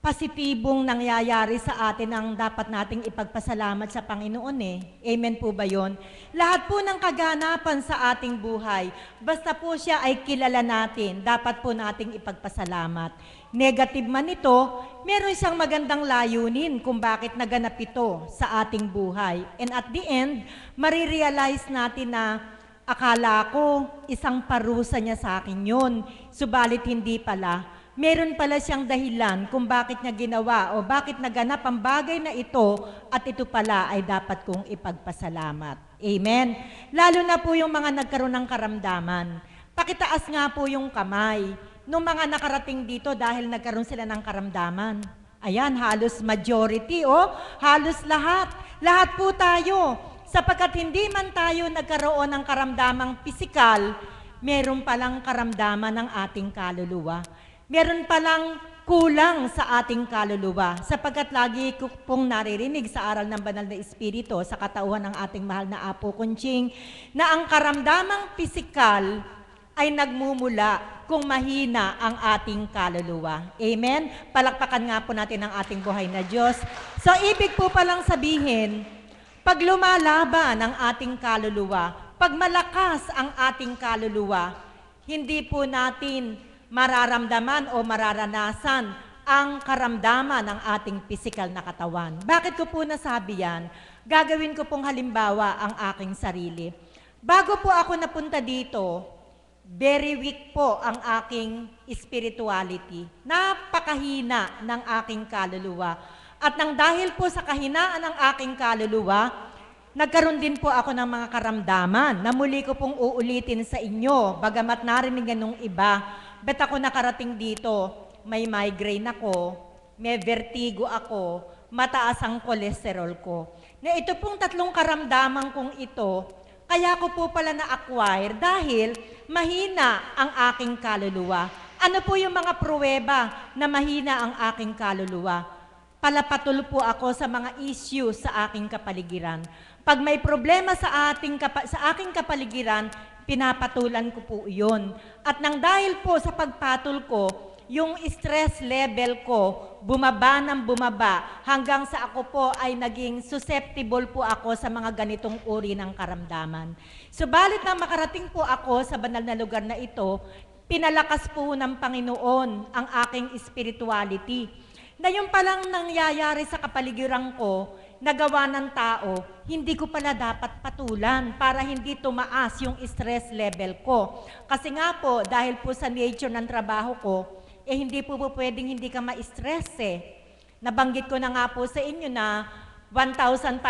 positibong nangyayari sa atin ang dapat nating ipagpasalamat sa Panginoon eh. Amen po ba yon? Lahat po ng kaganapan sa ating buhay, basta po siya ay kilala natin, dapat po nating ipagpasalamat. Negative man ito, meron siyang magandang layunin kung bakit naganap ito sa ating buhay. And at the end, marirealize natin na akala ko isang parusa niya sa akin yun, subalit hindi pala meron pala siyang dahilan kung bakit niya ginawa o bakit naganap ang bagay na ito at ito pala ay dapat kong ipagpasalamat. Amen. Lalo na po yung mga nagkaroon ng karamdaman. Pakitaas nga po yung kamay nung mga nakarating dito dahil nagkaroon sila ng karamdaman. Ayan, halos majority, oh, halos lahat. Lahat po tayo. Sapagkat hindi man tayo nagkaroon ng karamdamang pisikal, meron palang karamdaman ng ating kaluluwa. Meron palang kulang sa ating kaluluwa sapagkat lagi ko pong naririnig sa aral ng banal na espiritu sa katauhan ng ating mahal na Apo Kunching na ang karamdamang pisikal ay nagmumula kung mahina ang ating kaluluwa. Amen? Palakpakan nga po natin ang ating buhay na Diyos. So, ibig po palang sabihin, pag lumalaban ang ating kaluluwa, pag malakas ang ating kaluluwa, hindi po natin mararamdaman o mararanasan ang karamdaman ng ating pisikal na katawan. Bakit ko po nasabi yan? Gagawin ko pong halimbawa ang aking sarili. Bago po ako napunta dito, very weak po ang aking spirituality. Napakahina ng aking kaluluwa. At nang dahil po sa kahinaan ng aking kaluluwa, nagkaroon din po ako ng mga karamdaman na muli ko pong uulitin sa inyo, bagamat narinig nung iba, bet ako nakarating dito, may migraine ako, may vertigo ako, mataas ang kolesterol ko. Na ito pong tatlong karamdaman kong ito, kaya ko po pala na-acquire dahil mahina ang aking kaluluwa. Ano po yung mga pruweba na mahina ang aking kaluluwa? Palapatol po ako sa mga issues sa aking kapaligiran. Pag may problema sa, ating kapa- sa aking kapaligiran, pinapatulan ko po iyon. At nang dahil po sa pagpatol ko, yung stress level ko bumaba ng bumaba hanggang sa ako po ay naging susceptible po ako sa mga ganitong uri ng karamdaman. Subalit na makarating po ako sa banal na lugar na ito, pinalakas po ng Panginoon ang aking spirituality. Na yung palang nangyayari sa kapaligiran ko, nagawa ng tao, hindi ko pala dapat patulan para hindi tumaas yung stress level ko. Kasi nga po, dahil po sa nature ng trabaho ko, eh hindi po po pwedeng hindi ka ma-stress eh. Nabanggit ko na nga po sa inyo na 1,500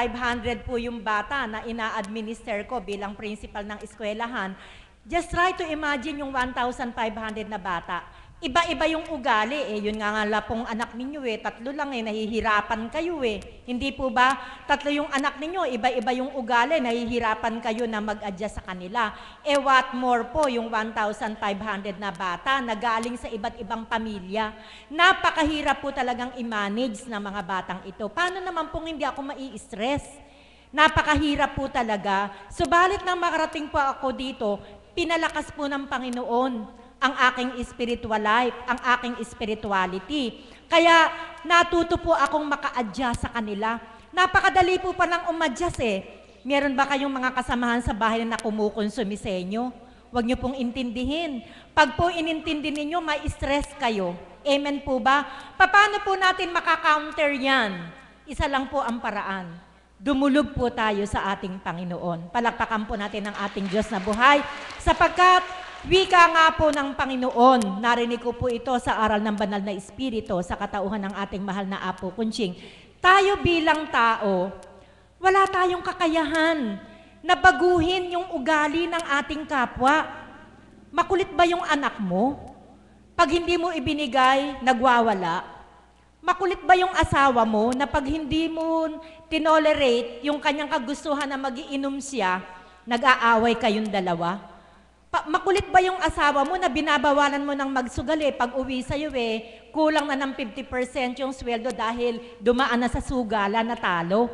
po yung bata na ina-administer ko bilang principal ng eskwelahan. Just try to imagine yung 1,500 na bata. Iba-iba yung ugali eh. Yun nga nga la pong anak ninyo eh. Tatlo lang eh. Nahihirapan kayo eh. Hindi po ba? Tatlo yung anak ninyo. Iba-iba yung ugali. Nahihirapan kayo na mag-adjust sa kanila. Eh what more po yung 1,500 na bata na galing sa iba't ibang pamilya. Napakahirap po talagang i-manage ng mga batang ito. Paano naman pong hindi ako mai-stress? Napakahirap po talaga. Subalit nang makarating po ako dito, pinalakas po ng Panginoon ang aking spiritual life, ang aking spirituality. Kaya natuto po akong maka-adjust sa kanila. Napakadali po palang umadjust eh. Meron ba kayong mga kasamahan sa bahay na kumukonsumi sa inyo? Huwag niyo pong intindihin. Pag po inintindi ninyo, may stress kayo. Amen po ba? Paano po natin makakounter yan? Isa lang po ang paraan. Dumulog po tayo sa ating Panginoon. Palakpakan po natin ang ating Diyos na buhay sapagkat wika nga po ng Panginoon. Narinig ko po ito sa aral ng banal na Espiritu sa katauhan ng ating mahal na Apo Kunching. Tayo bilang tao, wala tayong kakayahan na baguhin yung ugali ng ating kapwa. Makulit ba yung anak mo? Pag hindi mo ibinigay, nagwawala. Makulit ba yung asawa mo na pag hindi mo tinolerate yung kanyang kagustuhan na magiinom siya, nag-aaway kayong dalawa? Pa- makulit ba yung asawa mo na binabawalan mo ng magsugal eh, pag uwi sa'yo eh, kulang na ng 50% yung sweldo dahil dumaan na sa sugala na talo?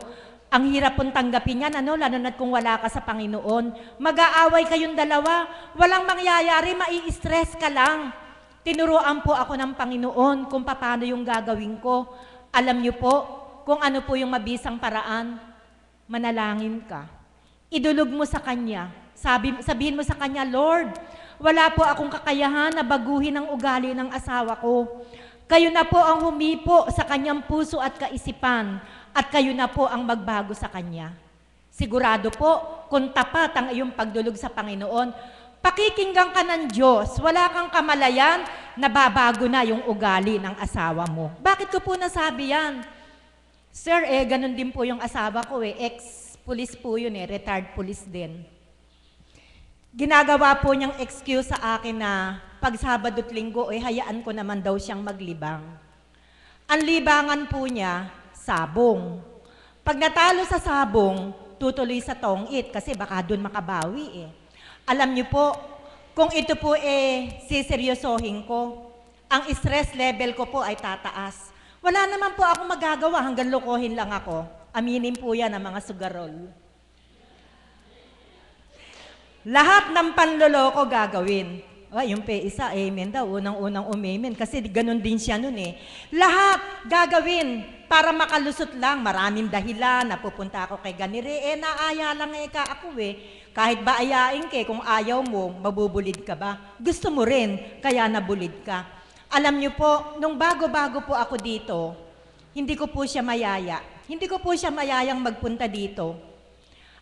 Ang hirap pong tanggapin yan, ano, lalo na kung wala ka sa Panginoon. Mag-aaway kayong dalawa, walang mangyayari, mai-stress ka lang. Tinuruan po ako ng Panginoon kung paano yung gagawin ko. Alam niyo po, kung ano po yung mabisang paraan, manalangin ka. Idulog mo sa Kanya. Sabi, sabihin mo sa Kanya, Lord, wala po akong kakayahan na baguhin ang ugali ng asawa ko. Kayo na po ang humipo sa kanyang puso at kaisipan at kayo na po ang magbago sa kanya. Sigurado po, kung tapat ang iyong pagdulog sa Panginoon, pakikinggan ka ng Diyos, wala kang kamalayan, nababago na yung ugali ng asawa mo. Bakit ko po nasabi yan? Sir, eh, ganun din po yung asawa ko eh. Ex-police po yun eh, retired police din. Ginagawa po niyang excuse sa akin na pag Sabado at Linggo, eh, hayaan ko naman daw siyang maglibang. Ang libangan po niya, sabong. Pag natalo sa sabong, tutuloy sa tongit kasi baka doon makabawi eh. Alam niyo po, kung ito po eh siseryosohin ko, ang stress level ko po ay tataas. Wala naman po ako magagawa hanggang lokohin lang ako. Aminin po yan ang mga sugarol. Lahat ng panloloko gagawin. Ay, yung pe isa, amen daw. Unang-unang umamen. Kasi ganun din siya nun eh. Lahat gagawin para makalusot lang. Maraming dahilan. Napupunta ako kay ganire. Eh, naaya lang eh ka ako eh. Kahit ba ayain ke, kung ayaw mo, mabubulid ka ba? Gusto mo rin, kaya nabulid ka. Alam niyo po, nung bago-bago po ako dito, hindi ko po siya mayaya. Hindi ko po siya mayayang magpunta dito.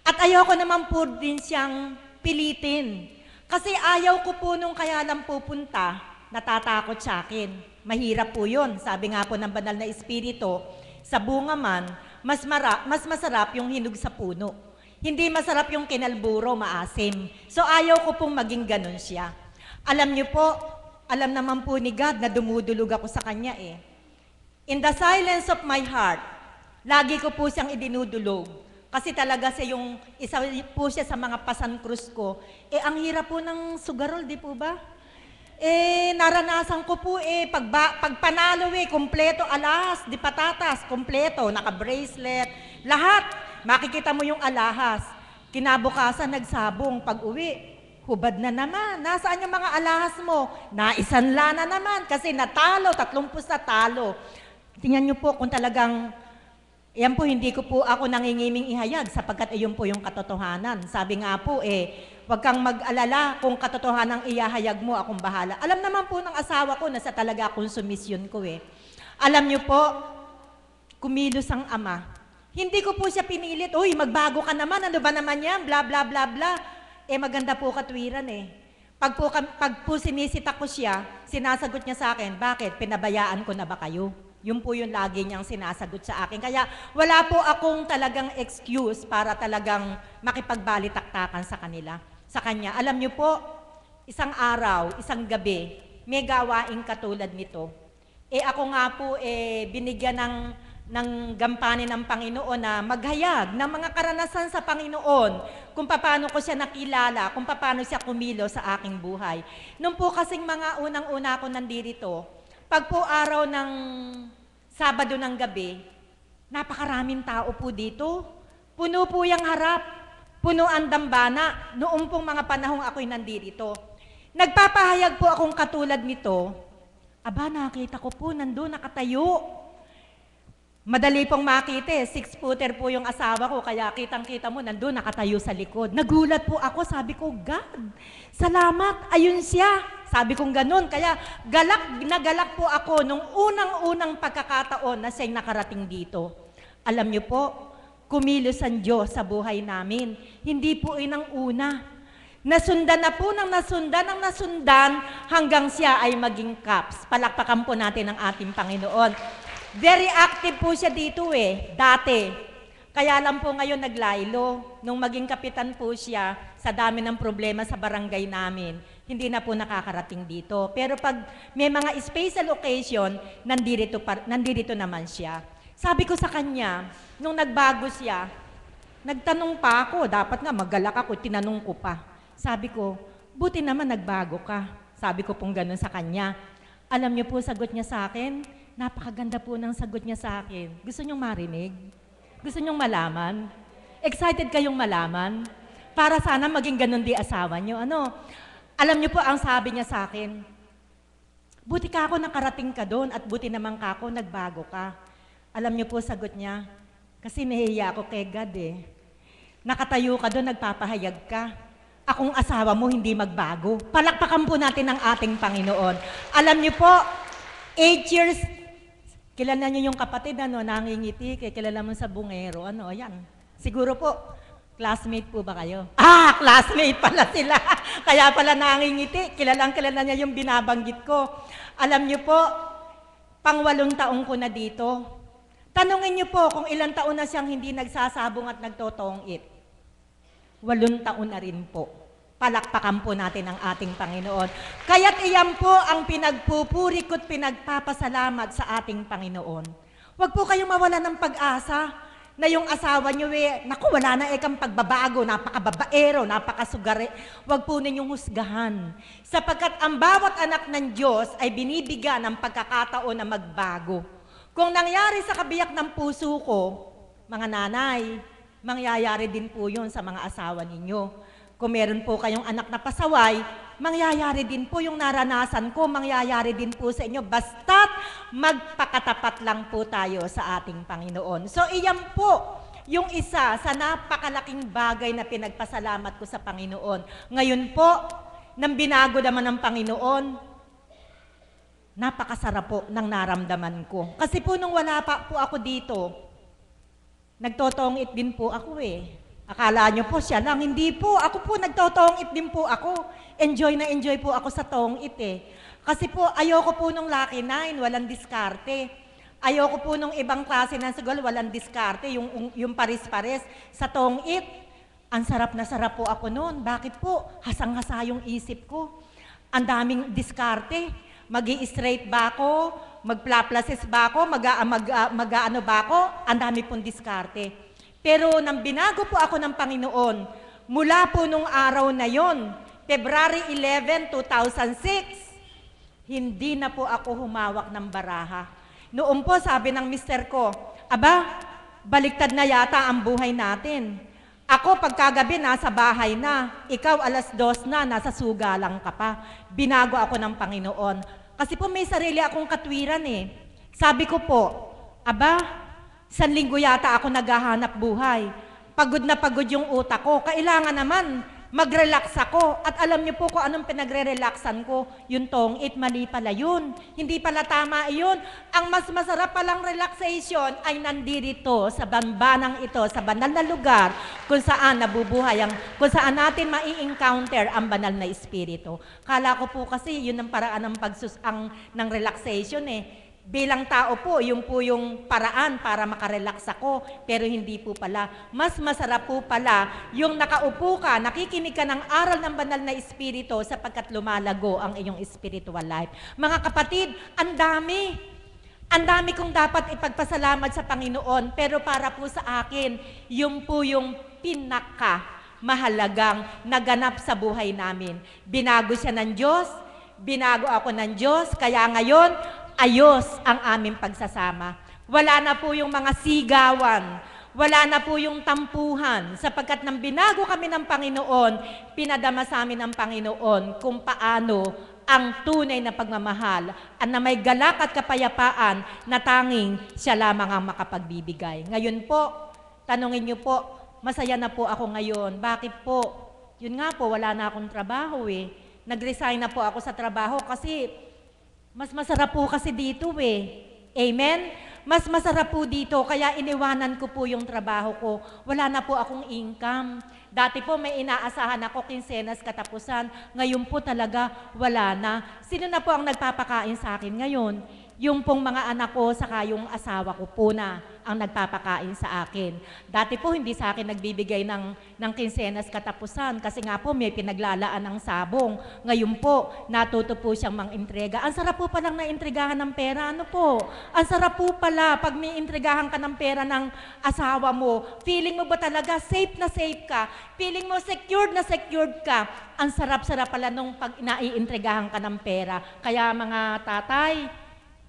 At ayoko naman po din siyang pilitin. Kasi ayaw ko po nung kaya lang pupunta, natatakot sa akin. Mahirap po yun. Sabi nga po ng banal na espiritu, sa bunga man, mas, mara, mas masarap yung hinog sa puno. Hindi masarap yung kinalburo, maasim. So ayaw ko pong maging ganun siya. Alam niyo po, alam naman po ni God na dumudulog ako sa Kanya eh. In the silence of my heart, lagi ko po siyang idinudulog. Kasi talaga siya yung, isa po siya sa mga pasan krus ko. Eh, ang hirap po ng sugarol, di po ba? Eh, naranasan ko po eh, pag, pag panalo eh, kompleto alahas, di patatas, kompleto, naka-bracelet, lahat. Makikita mo yung alahas. Kinabukasan, nagsabong, pag uwi, hubad na naman. Nasaan yung mga alahas mo? Naisanla na naman kasi natalo, tatlumpus na talo. Tingnan niyo po kung talagang yan po, hindi ko po ako nangingiming ihayag sapagkat iyon po yung katotohanan. Sabi nga po eh, huwag kang mag-alala kung katotohanan ang ihahayag mo, akong bahala. Alam naman po ng asawa ko na sa talaga konsumisyon ko eh. Alam niyo po, kumilos ang ama. Hindi ko po siya pinilit, uy, magbago ka naman, ano ba naman yan, bla bla bla bla. Eh maganda po katwiran eh. Pag po, pag po sinisita ko siya, sinasagot niya sa akin, bakit? Pinabayaan ko na ba kayo? Yun po yung lagi niyang sinasagot sa akin. Kaya wala po akong talagang excuse para talagang makipagbalitaktakan sa kanila. Sa kanya. Alam niyo po, isang araw, isang gabi, may gawaing katulad nito. Eh ako nga po, eh, binigyan ng, ng gampanin ng Panginoon na maghayag ng mga karanasan sa Panginoon kung paano ko siya nakilala, kung paano siya kumilo sa aking buhay. Nung po kasing mga unang-una ako nandito, pag po araw ng Sabado ng gabi, napakaraming tao po dito. Puno po yung harap, puno ang dambana, noong pong mga panahong ako'y nandito. Nagpapahayag po akong katulad nito, aba nakita ko po, nandun nakatayo. Madali pong makita eh, six-footer po yung asawa ko, kaya kitang-kita mo, nandun nakatayo sa likod. Nagulat po ako, sabi ko, God, salamat, ayun siya. Sabi kong ganun, kaya galak na galak po ako nung unang-unang pagkakataon na siya'y nakarating dito. Alam niyo po, kumilos ang Diyos sa buhay namin. Hindi po inang una. Nasundan na po ng nasundan ng nasundan hanggang siya ay maging caps. Palakpakan po natin ang ating Panginoon. Very active po siya dito eh, dati. Kaya lang po ngayon naglaylo. Nung maging kapitan po siya, sa dami ng problema sa barangay namin, hindi na po nakakarating dito. Pero pag may mga special occasion, nandito, pa, nandito naman siya. Sabi ko sa kanya, nung nagbago siya, nagtanong pa ako, dapat nga magalak ako, tinanong ko pa. Sabi ko, buti naman nagbago ka. Sabi ko pong ganun sa kanya. Alam niyo po, sagot niya sa akin, napakaganda po ng sagot niya sa akin. Gusto niyong marinig? Gusto niyong malaman? Excited kayong malaman? Para sana maging ganun di asawa niyo. Ano? Alam niyo po, ang sabi niya sa akin, buti ka ako nakarating ka doon at buti naman ka ako nagbago ka. Alam niyo po, sagot niya, kasi nahiya ako kay God eh. Nakatayo ka doon, nagpapahayag ka. Akong asawa mo hindi magbago. Palakpakan po natin ang ating Panginoon. Alam niyo po, eight years, kilala niyo yung kapatid, ano, nangingiti, kay kilala mo sa bungero, ano, ayan. Siguro po, Classmate po ba kayo? Ah, classmate pala sila. Kaya pala nangingiti. Kilalang kilala niya yung binabanggit ko. Alam niyo po, pangwalong taong ko na dito. Tanungin niyo po kung ilang taon na siyang hindi nagsasabong at nagtotong it. Walong taon na rin po. Palakpakan po natin ang ating Panginoon. Kaya't iyan po ang pinagpupuri ko't pinagpapasalamat sa ating Panginoon. Huwag po kayong mawala ng pag-asa na yung asawa nyo eh, naku, wala na ekang pagbabago, napakababaero, napakasugari. Huwag po ninyong husgahan. Sapagkat ang bawat anak ng Diyos ay binibigyan ng pagkakataon na magbago. Kung nangyari sa kabiyak ng puso ko, mga nanay, mangyayari din po yun sa mga asawa ninyo. Kung meron po kayong anak na pasaway, mangyayari din po yung naranasan ko, mangyayari din po sa inyo. Basta't magpakatapat lang po tayo sa ating Panginoon. So iyan po yung isa sa napakalaking bagay na pinagpasalamat ko sa Panginoon. Ngayon po, nang binago naman ng Panginoon, napakasarap po ng naramdaman ko. Kasi po nung wala pa po ako dito, nagtotongit din po ako eh. Akala nyo po siya lang. Hindi po. Ako po nagtotongit din po ako. Enjoy na enjoy po ako sa tongit eh. Kasi po ayoko po nung Lucky Nine, walang diskarte. Ayoko po nung ibang klase ng sugal, walang diskarte. Yung, yung paris-pares sa tongit. Ang sarap na sarap po ako noon. Bakit po? Hasang-hasa yung isip ko. Ang daming diskarte. mag straight ba ako? Magplaplases ba ako? Mag, mag, mag, ba ako? Ang dami pong diskarte. Pero nang binago po ako ng Panginoon, mula po nung araw na yon, February 11, 2006, hindi na po ako humawak ng baraha. Noon po sabi ng mister ko, aba, baliktad na yata ang buhay natin. Ako pagkagabi nasa bahay na, ikaw alas dos na, nasa sugalang ka pa. Binago ako ng Panginoon. Kasi po may sarili akong katwiran eh. Sabi ko po, aba, San linggo yata ako naghahanap buhay. Pagod na pagod yung utak ko. Kailangan naman mag-relax ako. At alam niyo po kung anong pinagre-relaxan ko, yung tong it, mali pala yun. Hindi pala tama yun. Ang mas masarap palang relaxation ay nandirito sa bambanang ito, sa banal na lugar kung saan nabubuhay, ang, kung saan natin mai-encounter ang banal na espiritu. Kala ko po kasi yun ang paraan ng pagsus ang, ng relaxation eh bilang tao po, yung po yung paraan para makarelax ako, pero hindi po pala. Mas masarap po pala yung nakaupo ka, nakikinig ka ng aral ng banal na espiritu sapagkat lumalago ang iyong spiritual life. Mga kapatid, ang dami. Ang dami kong dapat ipagpasalamat sa Panginoon, pero para po sa akin, yung po yung pinaka mahalagang naganap sa buhay namin. Binago siya ng Diyos, binago ako ng Diyos, kaya ngayon, ayos ang aming pagsasama. Wala na po yung mga sigawan, wala na po yung tampuhan, sapagkat nang binago kami ng Panginoon, pinadama sa amin ng Panginoon kung paano ang tunay na pagmamahal at na may galak at kapayapaan na tanging siya lamang ang makapagbibigay. Ngayon po, tanungin niyo po, masaya na po ako ngayon. Bakit po? Yun nga po, wala na akong trabaho eh. Nag-resign na po ako sa trabaho kasi mas masarap po kasi dito eh. Amen? Mas masarap po dito, kaya iniwanan ko po yung trabaho ko. Wala na po akong income. Dati po may inaasahan ako kinsenas katapusan. Ngayon po talaga wala na. Sino na po ang nagpapakain sa akin ngayon? Yung pong mga anak ko, saka yung asawa ko po na ang nagpapakain sa akin. Dati po hindi sa akin nagbibigay ng, ng kinsenas katapusan kasi nga po may pinaglalaan ng sabong. Ngayon po, natuto po siyang mang-intrega. Ang sarap po palang na-intregahan ng pera. Ano po? Ang sarap po pala pag may intregahan ka ng pera ng asawa mo. Feeling mo ba talaga safe na safe ka? Feeling mo secured na secured ka? Ang sarap-sarap pala nung pag naiintregahan ka ng pera. Kaya mga tatay,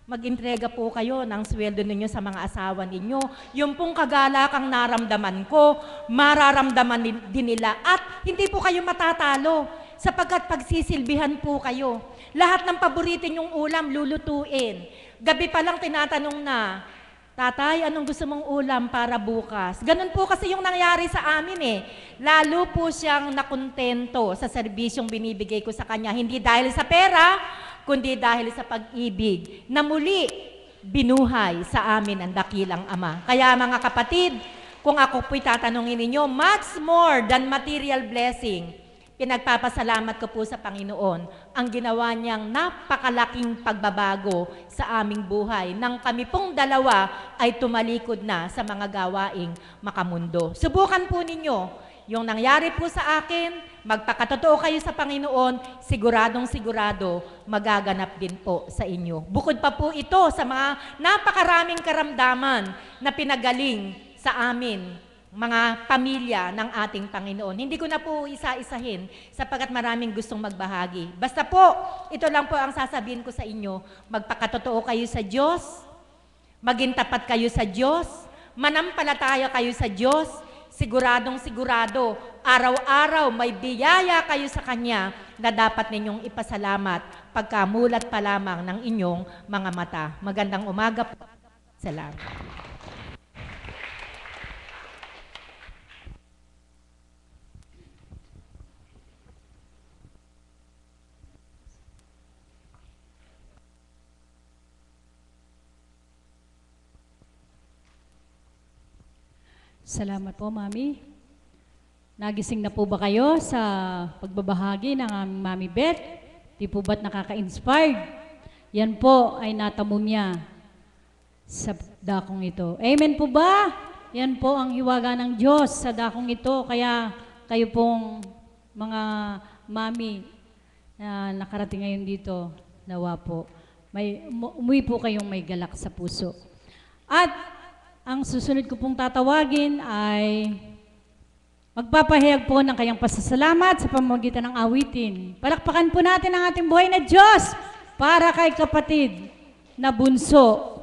mag-entrega po kayo ng sweldo ninyo sa mga asawa ninyo. Yung pong kagalakang naramdaman ko, mararamdaman din- nila. At hindi po kayo matatalo sapagkat pagsisilbihan po kayo. Lahat ng paborito nyong ulam, lulutuin. Gabi pa lang tinatanong na, Tatay, anong gusto mong ulam para bukas? Ganun po kasi yung nangyari sa amin eh. Lalo po siyang nakontento sa serbisyong binibigay ko sa kanya. Hindi dahil sa pera, kundi dahil sa pag-ibig na muli binuhay sa amin ang dakilang Ama. Kaya mga kapatid, kung ako po'y tatanungin ninyo, much more than material blessing, pinagpapasalamat ko po sa Panginoon ang ginawa niyang napakalaking pagbabago sa aming buhay nang kami pong dalawa ay tumalikod na sa mga gawaing makamundo. Subukan po ninyo yung nangyari po sa akin, magpakatotoo kayo sa Panginoon, siguradong sigurado, magaganap din po sa inyo. Bukod pa po ito sa mga napakaraming karamdaman na pinagaling sa amin, mga pamilya ng ating Panginoon. Hindi ko na po isa-isahin sapagkat maraming gustong magbahagi. Basta po, ito lang po ang sasabihin ko sa inyo, magpakatotoo kayo sa Diyos, maging tapat kayo sa Diyos, manampalataya kayo sa Diyos, siguradong sigurado, araw-araw may biyaya kayo sa Kanya na dapat ninyong ipasalamat pagkamulat pa lamang ng inyong mga mata. Magandang umaga po. Salamat. Salamat po, Mami. Nagising na po ba kayo sa pagbabahagi ng aming Mami Beth? Di po ba't nakaka-inspired? Yan po ay natamo niya sa dakong ito. Amen po ba? Yan po ang hiwaga ng Diyos sa dakong ito. Kaya kayo pong mga mami na nakarating ngayon dito, nawa po, may, umu- umuwi po kayong may galak sa puso. At ang susunod ko pong tatawagin ay magpapahayag po ng kayang pasasalamat sa pamamagitan ng awitin. Palakpakan po natin ang ating buhay na Diyos para kay kapatid na bunso.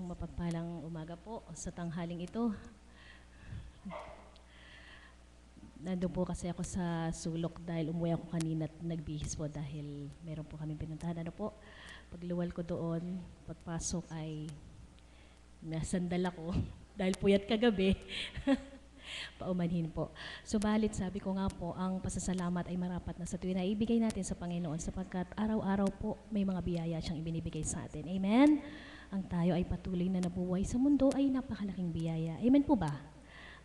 Isang mapagpalang umaga po sa tanghaling ito. Nandun po kasi ako sa sulok dahil umuwi ako kanina at nagbihis po dahil meron po kami pinuntahan. Ano po, pagluwal ko doon, pagpasok ay nasandal ako dahil puyat kagabi. Paumanhin po. Subalit sabi ko nga po, ang pasasalamat ay marapat na sa tuwin na ibigay natin sa Panginoon sapagkat araw-araw po may mga biyaya siyang ibinibigay sa atin. Amen? Ang tayo ay patuloy na nabuhay sa mundo ay napakalaking biyaya. Amen po ba?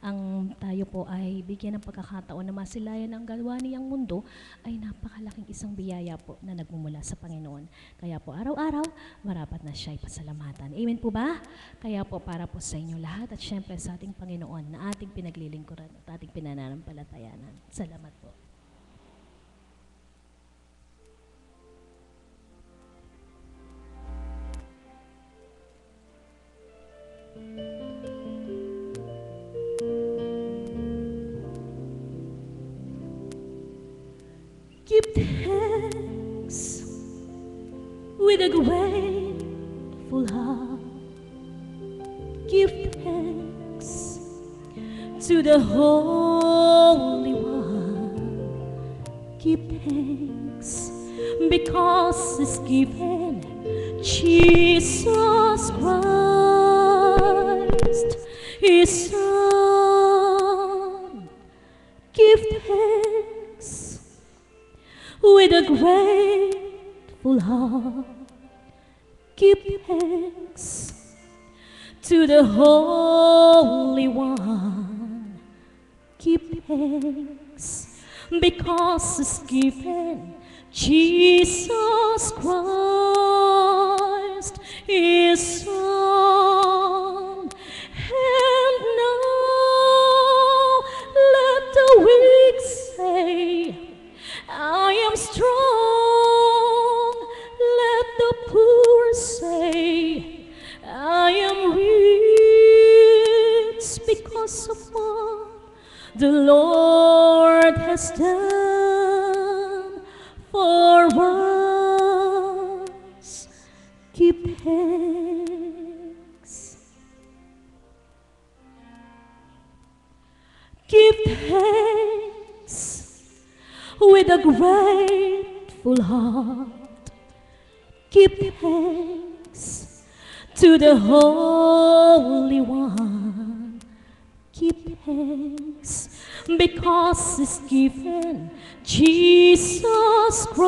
Ang tayo po ay bigyan ng pagkakataon na masilayan ang gawa niyang mundo ay napakalaking isang biyaya po na nagmumula sa Panginoon. Kaya po araw-araw, marapat na siya ay pasalamatan. Amen po ba? Kaya po para po sa inyo lahat at syempre sa ating Panginoon na ating pinaglilingkuran at ating pinananampalatayanan. Salamat po. Give thanks with a grateful heart. Give thanks to the Holy One. Give thanks because it's given Jesus Christ, His Son. Give thanks with a grateful heart. Give thanks to the Holy One. Give thanks because it's given Jesus Christ, is Son. And now let the weak say, I am strong. Let the poor say, I am rich because of what the Lord has done for us. Give thanks. Give thanks with a grateful heart. Give thanks to the Holy One. Give thanks because it's given Jesus Christ,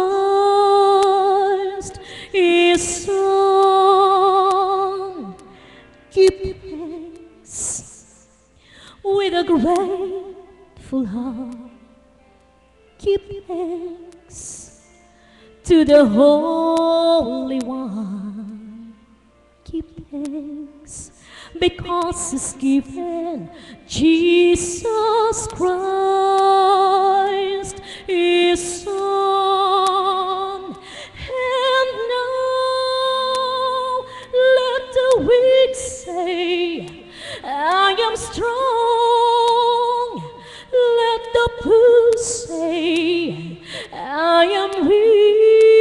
His Son. Give thanks with a grateful heart give thanks to the Holy One. Give thanks because it's given Jesus Christ, is Son. And now let the weak say, I am strong. Let the poor say, I am rich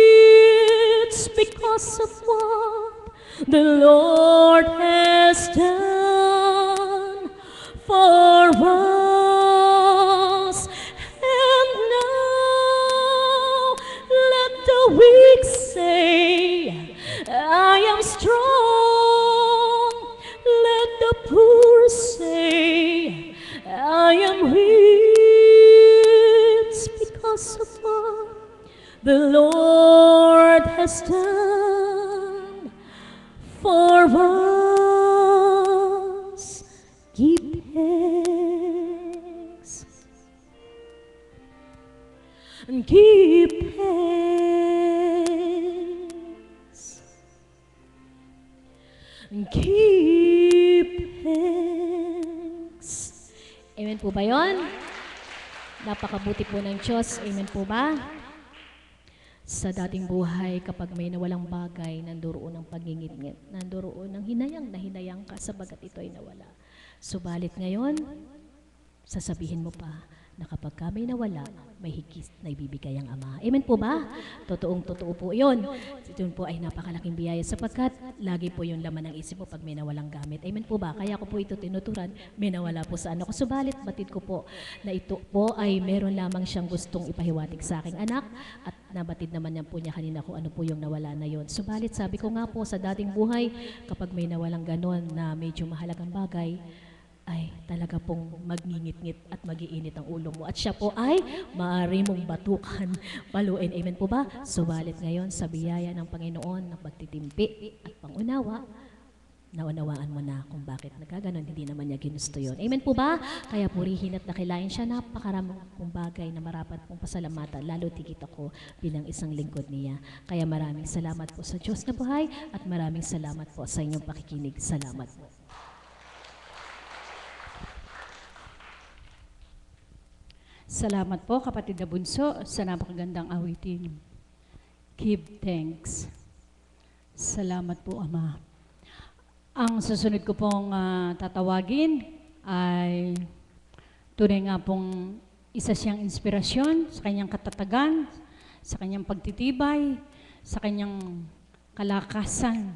because of what the Lord has done for us. And now let the weak say, I am strong. Let the poor say, I am rich because of what the Lord has done for us. Give thanks and give thanks and give thanks. Amen po ba yon? Napakabuti po ng Diyos. Amen po ba? Sa dating buhay, kapag may nawalang bagay, nandoroon ang pagingit-ngit. Nandoroon ang hinayang na hinayang ka sabagat ito ay nawala. Subalit ngayon, sasabihin mo pa na kapag ka may nawala, may higit na ibibigay ang Ama. Amen po ba? Totoong totoo po yun. Yun po ay napakalaking biyaya sapagkat lagi po yung laman ng isip mo pag may nawalang gamit. Amen po ba? Kaya ko po ito tinuturan, may nawala po sa ano ko. Subalit, batid ko po na ito po ay meron lamang siyang gustong ipahiwatig sa aking anak at nabatid naman niya po niya kanina kung ano po yung nawala na yon. Subalit, sabi ko nga po sa dating buhay, kapag may nawalang ganon na medyo mahalagang bagay, ay talaga pong magngingit-ngit at magiinit ang ulo mo. At siya po ay maaari mong batukan, paluin. Amen po ba? Subalit ngayon sa biyaya ng Panginoon ng pagtitimpi at pangunawa, naunawaan mo na kung bakit nagkaganon, hindi naman niya ginusto yon. Amen po ba? Kaya purihin at nakilain siya, napakaraming pong bagay na marapat pong pasalamatan, lalo tigit ako bilang isang lingkod niya. Kaya maraming salamat po sa Diyos na buhay at maraming salamat po sa inyong pakikinig. Salamat po. Salamat po, kapatid na bunso, sa napakagandang awitin. Give thanks. Salamat po, Ama. Ang susunod ko pong ah, tatawagin ay tunay nga pong isa siyang inspirasyon sa kanyang katatagan, sa kanyang pagtitibay, sa kanyang kalakasan.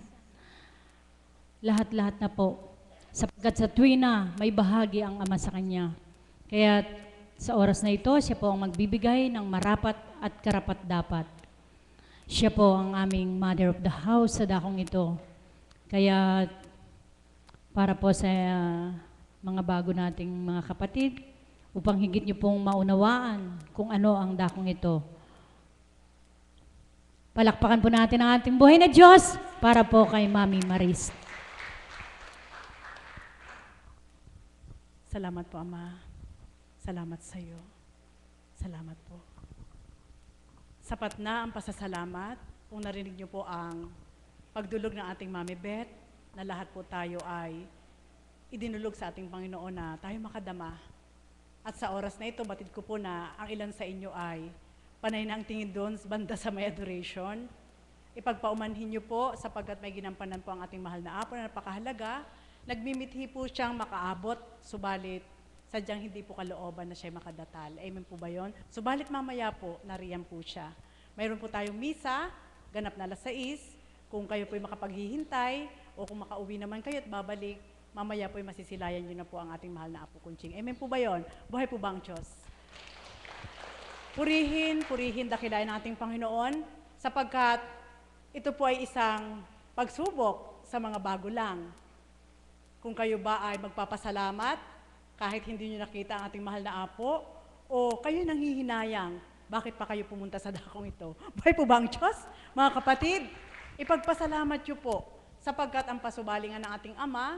Lahat-lahat na po. Sapagkat sa tuwi na may bahagi ang Ama sa kanya. Kaya sa oras na ito, siya po ang magbibigay ng marapat at karapat-dapat. Siya po ang aming mother of the house sa dakong ito. Kaya para po sa uh, mga bago nating mga kapatid, upang higit niyo pong maunawaan kung ano ang dakong ito. Palakpakan po natin ang ating buhay na Diyos para po kay Mami Maris. Salamat po, Ama. Salamat sa iyo. Salamat po. Sapat na ang pasasalamat kung narinig niyo po ang pagdulog ng ating Mami Beth na lahat po tayo ay idinulog sa ating Panginoon na tayo makadama. At sa oras na ito, batid ko po na ang ilan sa inyo ay panay na ang tingin doon sa banda sa may adoration. Ipagpaumanhin niyo po sapagkat may ginampanan po ang ating mahal na apo na napakahalaga. Nagmimithi po siyang makaabot, subalit sadyang hindi po kalooban na siya makadatal. Amen po ba yon? Subalit mamaya po, nariyan po siya. Mayroon po tayong misa, ganap na alas 6. Kung kayo po'y makapaghihintay o kung makauwi naman kayo at babalik, mamaya po'y masisilayan niyo na po ang ating mahal na Apo Kunching. Amen po ba yon? Buhay po ba ang Diyos? Purihin, purihin dakilain ng ating Panginoon sapagkat ito po ay isang pagsubok sa mga bago lang. Kung kayo ba ay magpapasalamat kahit hindi nyo nakita ang ating mahal na apo, o kayo nanghihinayang, bakit pa kayo pumunta sa dakong ito? Buhay po ba ang Diyos? Mga kapatid, ipagpasalamat nyo po sapagkat ang pasubalingan ng ating Ama,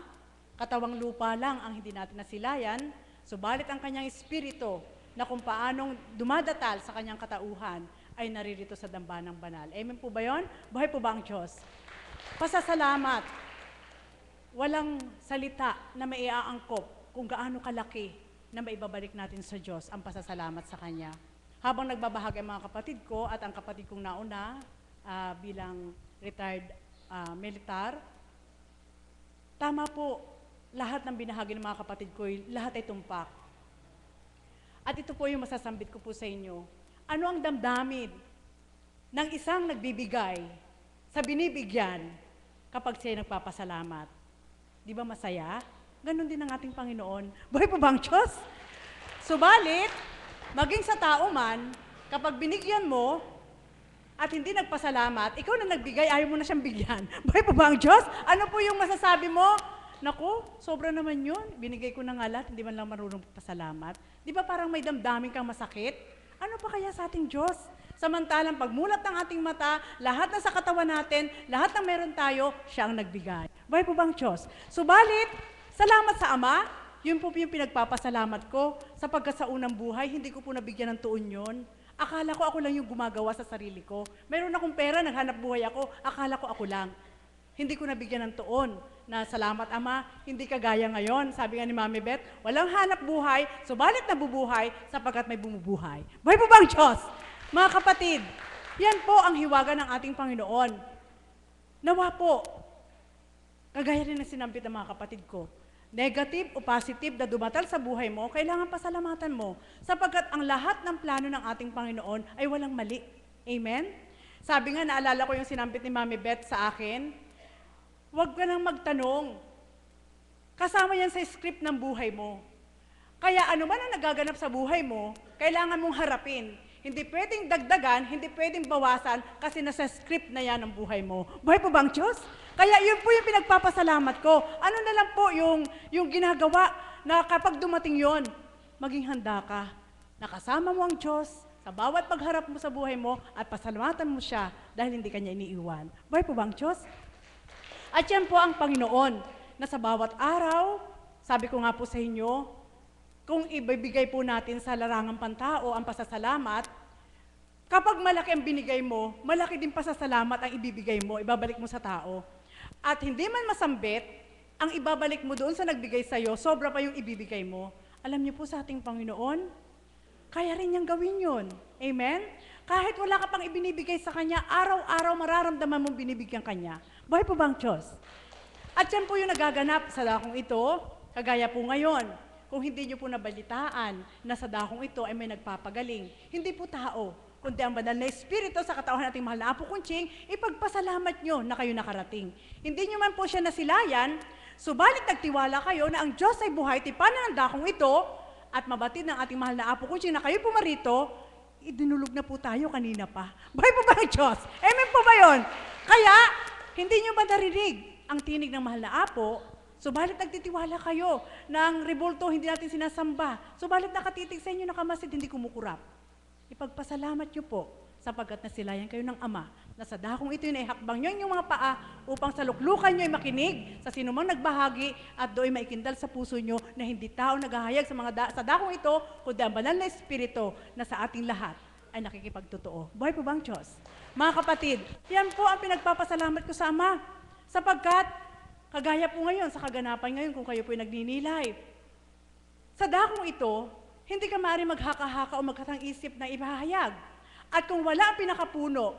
katawang lupa lang ang hindi natin nasilayan, Subalit ang kanyang espiritu na kung paanong dumadatal sa kanyang katauhan ay naririto sa dambanang banal. Amen po ba yon? Buhay po ba ang Diyos? Pasasalamat. Walang salita na maiaangkop kung gaano kalaki na maibabalik natin sa Diyos ang pasasalamat sa Kanya. Habang nagbabahagi ang mga kapatid ko at ang kapatid kong nauna ah, bilang retired ah, militar, tama po, lahat ng binahagi ng mga kapatid ko, lahat ay tumpak. At ito po yung masasambit ko po sa inyo. Ano ang damdamin ng isang nagbibigay sa binibigyan kapag siya nagpapasalamat? Di ba masaya? Ganon din ang ating Panginoon. Buhay po ba ang Diyos? Subalit, maging sa tao man, kapag binigyan mo at hindi nagpasalamat, ikaw na nagbigay, ayaw mo na siyang bigyan. Buhay po ba ang Diyos? Ano po yung masasabi mo? Naku, sobra naman yun. Binigay ko na nga lahat, hindi man lang marunong pasalamat. Di ba parang may damdamin kang masakit? Ano pa kaya sa ating Diyos? Samantalang pagmulat ng ating mata, lahat na sa katawan natin, lahat ng meron tayo, siya ang nagbigay. Buhay po bang Diyos? Subalit, salamat sa Ama, yun po yung pinagpapasalamat ko, sapagkat sa unang buhay, hindi ko po nabigyan ng tuon yun. Akala ko ako lang yung gumagawa sa sarili ko. Meron akong pera, naghanap buhay ako, akala ko ako lang. Hindi ko nabigyan ng tuon na salamat Ama, hindi ka gaya ngayon. Sabi nga ni Mami Beth, walang hanap buhay, subalit nabubuhay sapagkat may bumubuhay. Buhay po ba ang Diyos? Mga kapatid, yan po ang hiwaga ng ating Panginoon. Nawa po, kagaya rin ng sinampit ng mga kapatid ko, negative o positive na dumatal sa buhay mo, kailangan pasalamatan mo sapagkat ang lahat ng plano ng ating Panginoon ay walang mali. Amen? Sabi nga, naalala ko yung sinampit ni Mami Beth sa akin, huwag ka nang magtanong. Kasama yan sa script ng buhay mo. Kaya ano man ang nagaganap sa buhay mo, kailangan mong harapin. Hindi pwedeng dagdagan, hindi pwedeng bawasan kasi nasa script na yan ang buhay mo. Buhay po bang Diyos? Kaya yun po yung pinagpapasalamat ko. Ano na lang po yung, yung ginagawa na kapag dumating yon, maging handa ka. Nakasama mo ang Diyos sa bawat pagharap mo sa buhay mo at pasalamatan mo siya dahil hindi kanya iniiwan. Buhay po bang Diyos? At yan po ang Panginoon na sa bawat araw, sabi ko nga po sa inyo, kung ibibigay po natin sa larangang pantao ang pasasalamat, kapag malaki ang binigay mo, malaki din pasasalamat ang ibibigay mo, ibabalik mo sa tao. At hindi man masambit, ang ibabalik mo doon sa nagbigay sa'yo, sobra pa yung ibibigay mo. Alam niyo po sa ating Panginoon, kaya rin niyang gawin yun. Amen? Kahit wala ka pang ibinibigay sa Kanya, araw-araw mararamdaman mong binibigyan Kanya. Buhay po bang Diyos? At yan po yung nagaganap sa dakong ito, kagaya po ngayon. Kung hindi nyo po nabalitaan na sa dakong ito ay may nagpapagaling, hindi po tao, kundi ang banal na Espiritu sa katawan nating mahal na Apo Kunching, ipagpasalamat nyo na kayo nakarating. Hindi nyo man po siya nasilayan, subalit nagtiwala kayo na ang Diyos ay buhay, tipanan ng dakong ito, at mabatid ng ating mahal na Apo Kunching na kayo pumarito, idinulog na po tayo kanina pa. Buhay po ba ang Diyos? Amen po ba yun? Kaya, hindi nyo ba narinig ang tinig ng mahal na Apo Subalit nagtitiwala kayo ng rebulto, hindi natin sinasamba. Subalit nakatitig sa inyo, nakamasid, hindi kumukurap. Ipagpasalamat nyo po sapagkat nasilayan kayo ng Ama na sa dakong ito ay hakbang nyo yung mga paa upang sa luklukan nyo ay makinig sa sinumang nagbahagi at do'y maikindal sa puso nyo na hindi tao naghahayag sa, mga da- sa dakong ito, kundi ang banal na Espiritu na sa ating lahat ay nakikipagtotoo. Buhay po bang Diyos? Mga kapatid, yan po ang pinagpapasalamat ko sa Ama sapagkat Kagaya po ngayon, sa kaganapan ngayon, kung kayo po ay nagninilay. Sa dakong ito, hindi ka maaari maghaka-haka o magkatang isip na ibahayag. At kung wala ang pinakapuno,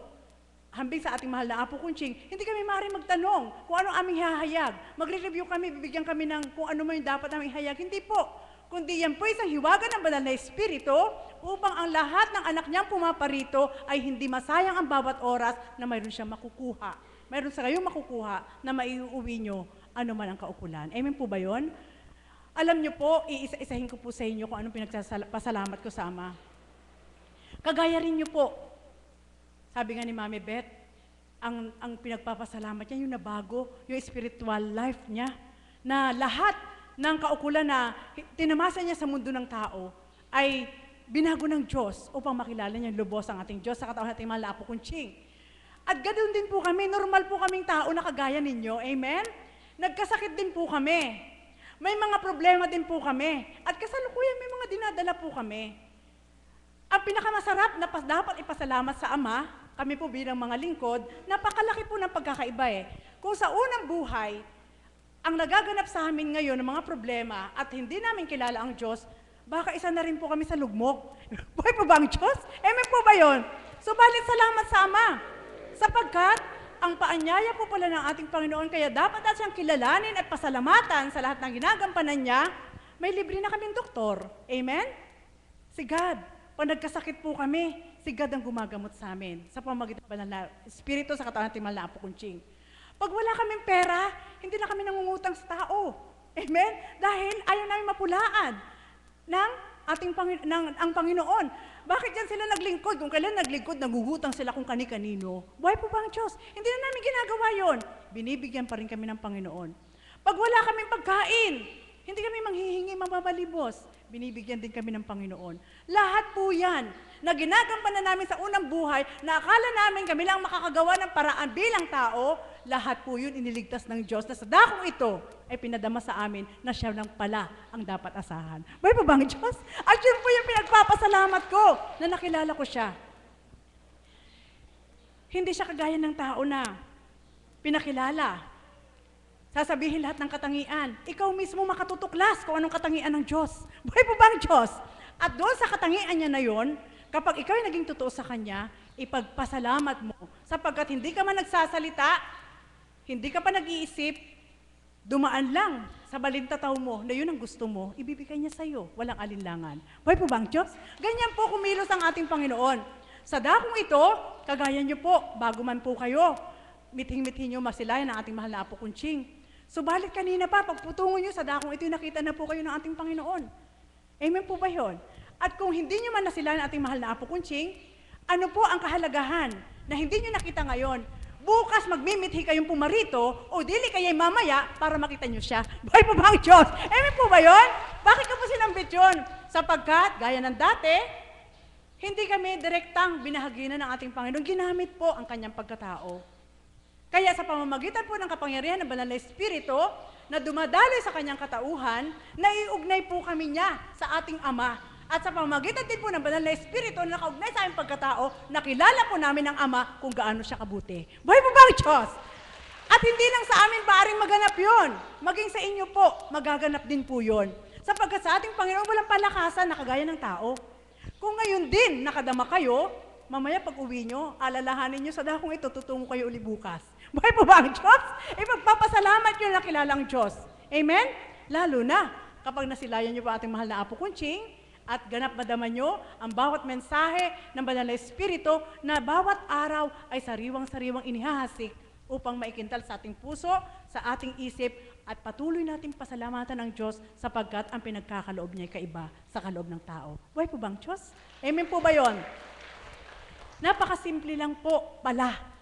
hambing sa ating mahal na Apo Kunching, hindi kami maaari magtanong kung ano aming hahayag. Magre-review kami, bibigyan kami ng kung ano man yung dapat aming hayag. Hindi po. Kundi yan po isang hiwaga ng banal na Espiritu upang ang lahat ng anak niyang pumaparito ay hindi masayang ang bawat oras na mayroon siyang makukuha meron sa kayong makukuha na maiuwi nyo ano man ang kaukulan. Amen po ba yon? Alam nyo po, iisa-isahin ko po sa inyo kung anong pinagpasalamat ko sa Ama. Kagaya rin nyo po. Sabi nga ni Mami Beth, ang, ang pinagpapasalamat niya, yung nabago, yung spiritual life niya, na lahat ng kaukulan na tinamasa niya sa mundo ng tao ay binago ng Diyos upang makilala niya lubos ang ating Diyos sa katawan nating mga lapo kunching. At ganoon din po kami, normal po kaming tao na kagaya ninyo. Amen? Nagkasakit din po kami. May mga problema din po kami. At kasalukuyan may mga dinadala po kami. Ang pinakamasarap na dapat ipasalamat sa Ama, kami po bilang mga lingkod, napakalaki po ng pagkakaiba eh. Kung sa unang buhay, ang nagaganap sa amin ngayon ng mga problema at hindi namin kilala ang Diyos, baka isa na rin po kami sa lugmok. Buhay po ba ang Diyos? Amen po ba yun? Subalit salamat sa Ama. Sapagkat ang paanyaya po pala ng ating Panginoon, kaya dapat natin siyang kilalanin at pasalamatan sa lahat ng ginagampanan niya, may libre na kaming doktor. Amen? Si God, pag nagkasakit po kami, si God ang gumagamot sa amin sa pamagitan ng Espiritu sa katawan natin mahal na Apo Kunching. Pag wala kaming pera, hindi na kami nangungutang sa tao. Amen? Dahil ayaw namin mapulaan ng ating Pangin- ng, ang Panginoon. Bakit yan sila naglingkod? Kung kailan naglingkod, nagugutang sila kung kani-kanino. Buhay po ba ang Diyos? Hindi na namin ginagawa yon. Binibigyan pa rin kami ng Panginoon. Pag wala kaming pagkain, hindi kami manghihingi mababalibos. Binibigyan din kami ng Panginoon. Lahat po yan na ginagampanan namin sa unang buhay, na akala namin kami lang makakagawa ng paraan bilang tao, lahat po yun iniligtas ng Diyos na sa dakong ito ay pinadama sa amin na siya lang pala ang dapat asahan. May pa ba ang Diyos? At yun po yung pinagpapasalamat ko na nakilala ko siya. Hindi siya kagaya ng tao na pinakilala. Sasabihin lahat ng katangian. Ikaw mismo makatutuklas kung anong katangian ng Diyos. Buhay po ba ang Diyos? At doon sa katangian niya na yon, kapag ikaw ay naging totoo sa Kanya, ipagpasalamat mo. Sapagkat hindi ka man nagsasalita, hindi ka pa nag-iisip, dumaan lang sa balintataw mo na yun ang gusto mo, ibibigay niya sa iyo. Walang alinlangan. Buhay po ba ang Diyos? Ganyan po kumilos ang ating Panginoon. Sa dakong ito, kagaya niyo po, bago man po kayo, mithing-mithi niyo masilayan ang ating mahal na Apo Kunching. Subalit kanina pa, pagputungo niyo sa dakong ito, nakita na po kayo ng ating Panginoon. Amen po ba yun? At kung hindi niyo man nasilayan ating mahal na Apo Kunching, ano po ang kahalagahan na hindi niyo nakita ngayon? Bukas magmimithi kayong pumarito o dili kayo mamaya para makita niyo siya. Buhay po ba ang Diyos? Amen po ba yun? Bakit ka po sinambit yun? Sapagkat, gaya ng dati, hindi kami direktang binahaginan ng ating Panginoon. Ginamit po ang kanyang pagkatao. Kaya sa pamamagitan po ng kapangyarihan ng Banal na Espiritu na dumadaloy sa kanyang katauhan, naiugnay po kami niya sa ating Ama. At sa pamamagitan din po ng Banal na Espiritu na nakaugnay sa aming pagkatao, nakilala po namin ang Ama kung gaano siya kabuti. Buhay po ba ang Diyos? At hindi lang sa amin baaring maganap yon, maging sa inyo po, magaganap din po yon. Sapagkat sa ating Panginoon walang palakasan na kagaya ng tao. Kung ngayon din nakadama kayo, mamaya pag uwi nyo, alalahanin nyo sa dakong ito, tutungo kayo uli bukas. Buhay po ba ang Diyos? Ipagpapasalamat nyo na kilalang Diyos. Amen? Lalo na kapag nasilayan nyo pa ating mahal na Apo Kunching at ganap madama nyo ang bawat mensahe ng Banal na Espiritu na bawat araw ay sariwang-sariwang inihahasik upang maikintal sa ating puso, sa ating isip, at patuloy nating pasalamatan ng Diyos sapagkat ang pinagkakaloob niya ay kaiba sa kaloob ng tao. Buhay po bang Diyos? Amen po ba yon? Napakasimple lang po pala.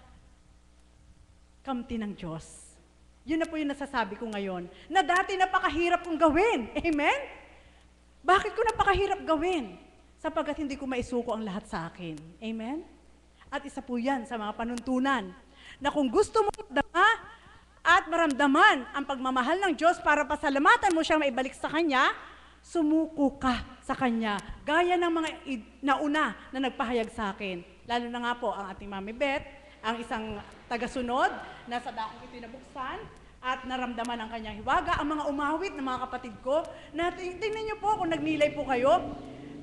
Kamti ng Diyos. Yun na po yung nasasabi ko ngayon, na dati napakahirap kong gawin. Amen? Bakit ko napakahirap gawin? Sapagkat hindi ko maisuko ang lahat sa akin. Amen? At isa po yan sa mga panuntunan na kung gusto mo dama at maramdaman ang pagmamahal ng Diyos para pasalamatan mo siyang maibalik sa Kanya, sumuko ka sa Kanya. Gaya ng mga nauna na nagpahayag sa akin. Lalo na nga po ang ating Mami Beth, ang isang tagasunod na sa dakong ito nabuksan at naramdaman ang kanyang hiwaga. Ang mga umawit ng mga kapatid ko, na ting- tingnan niyo po kung nagnilay po kayo,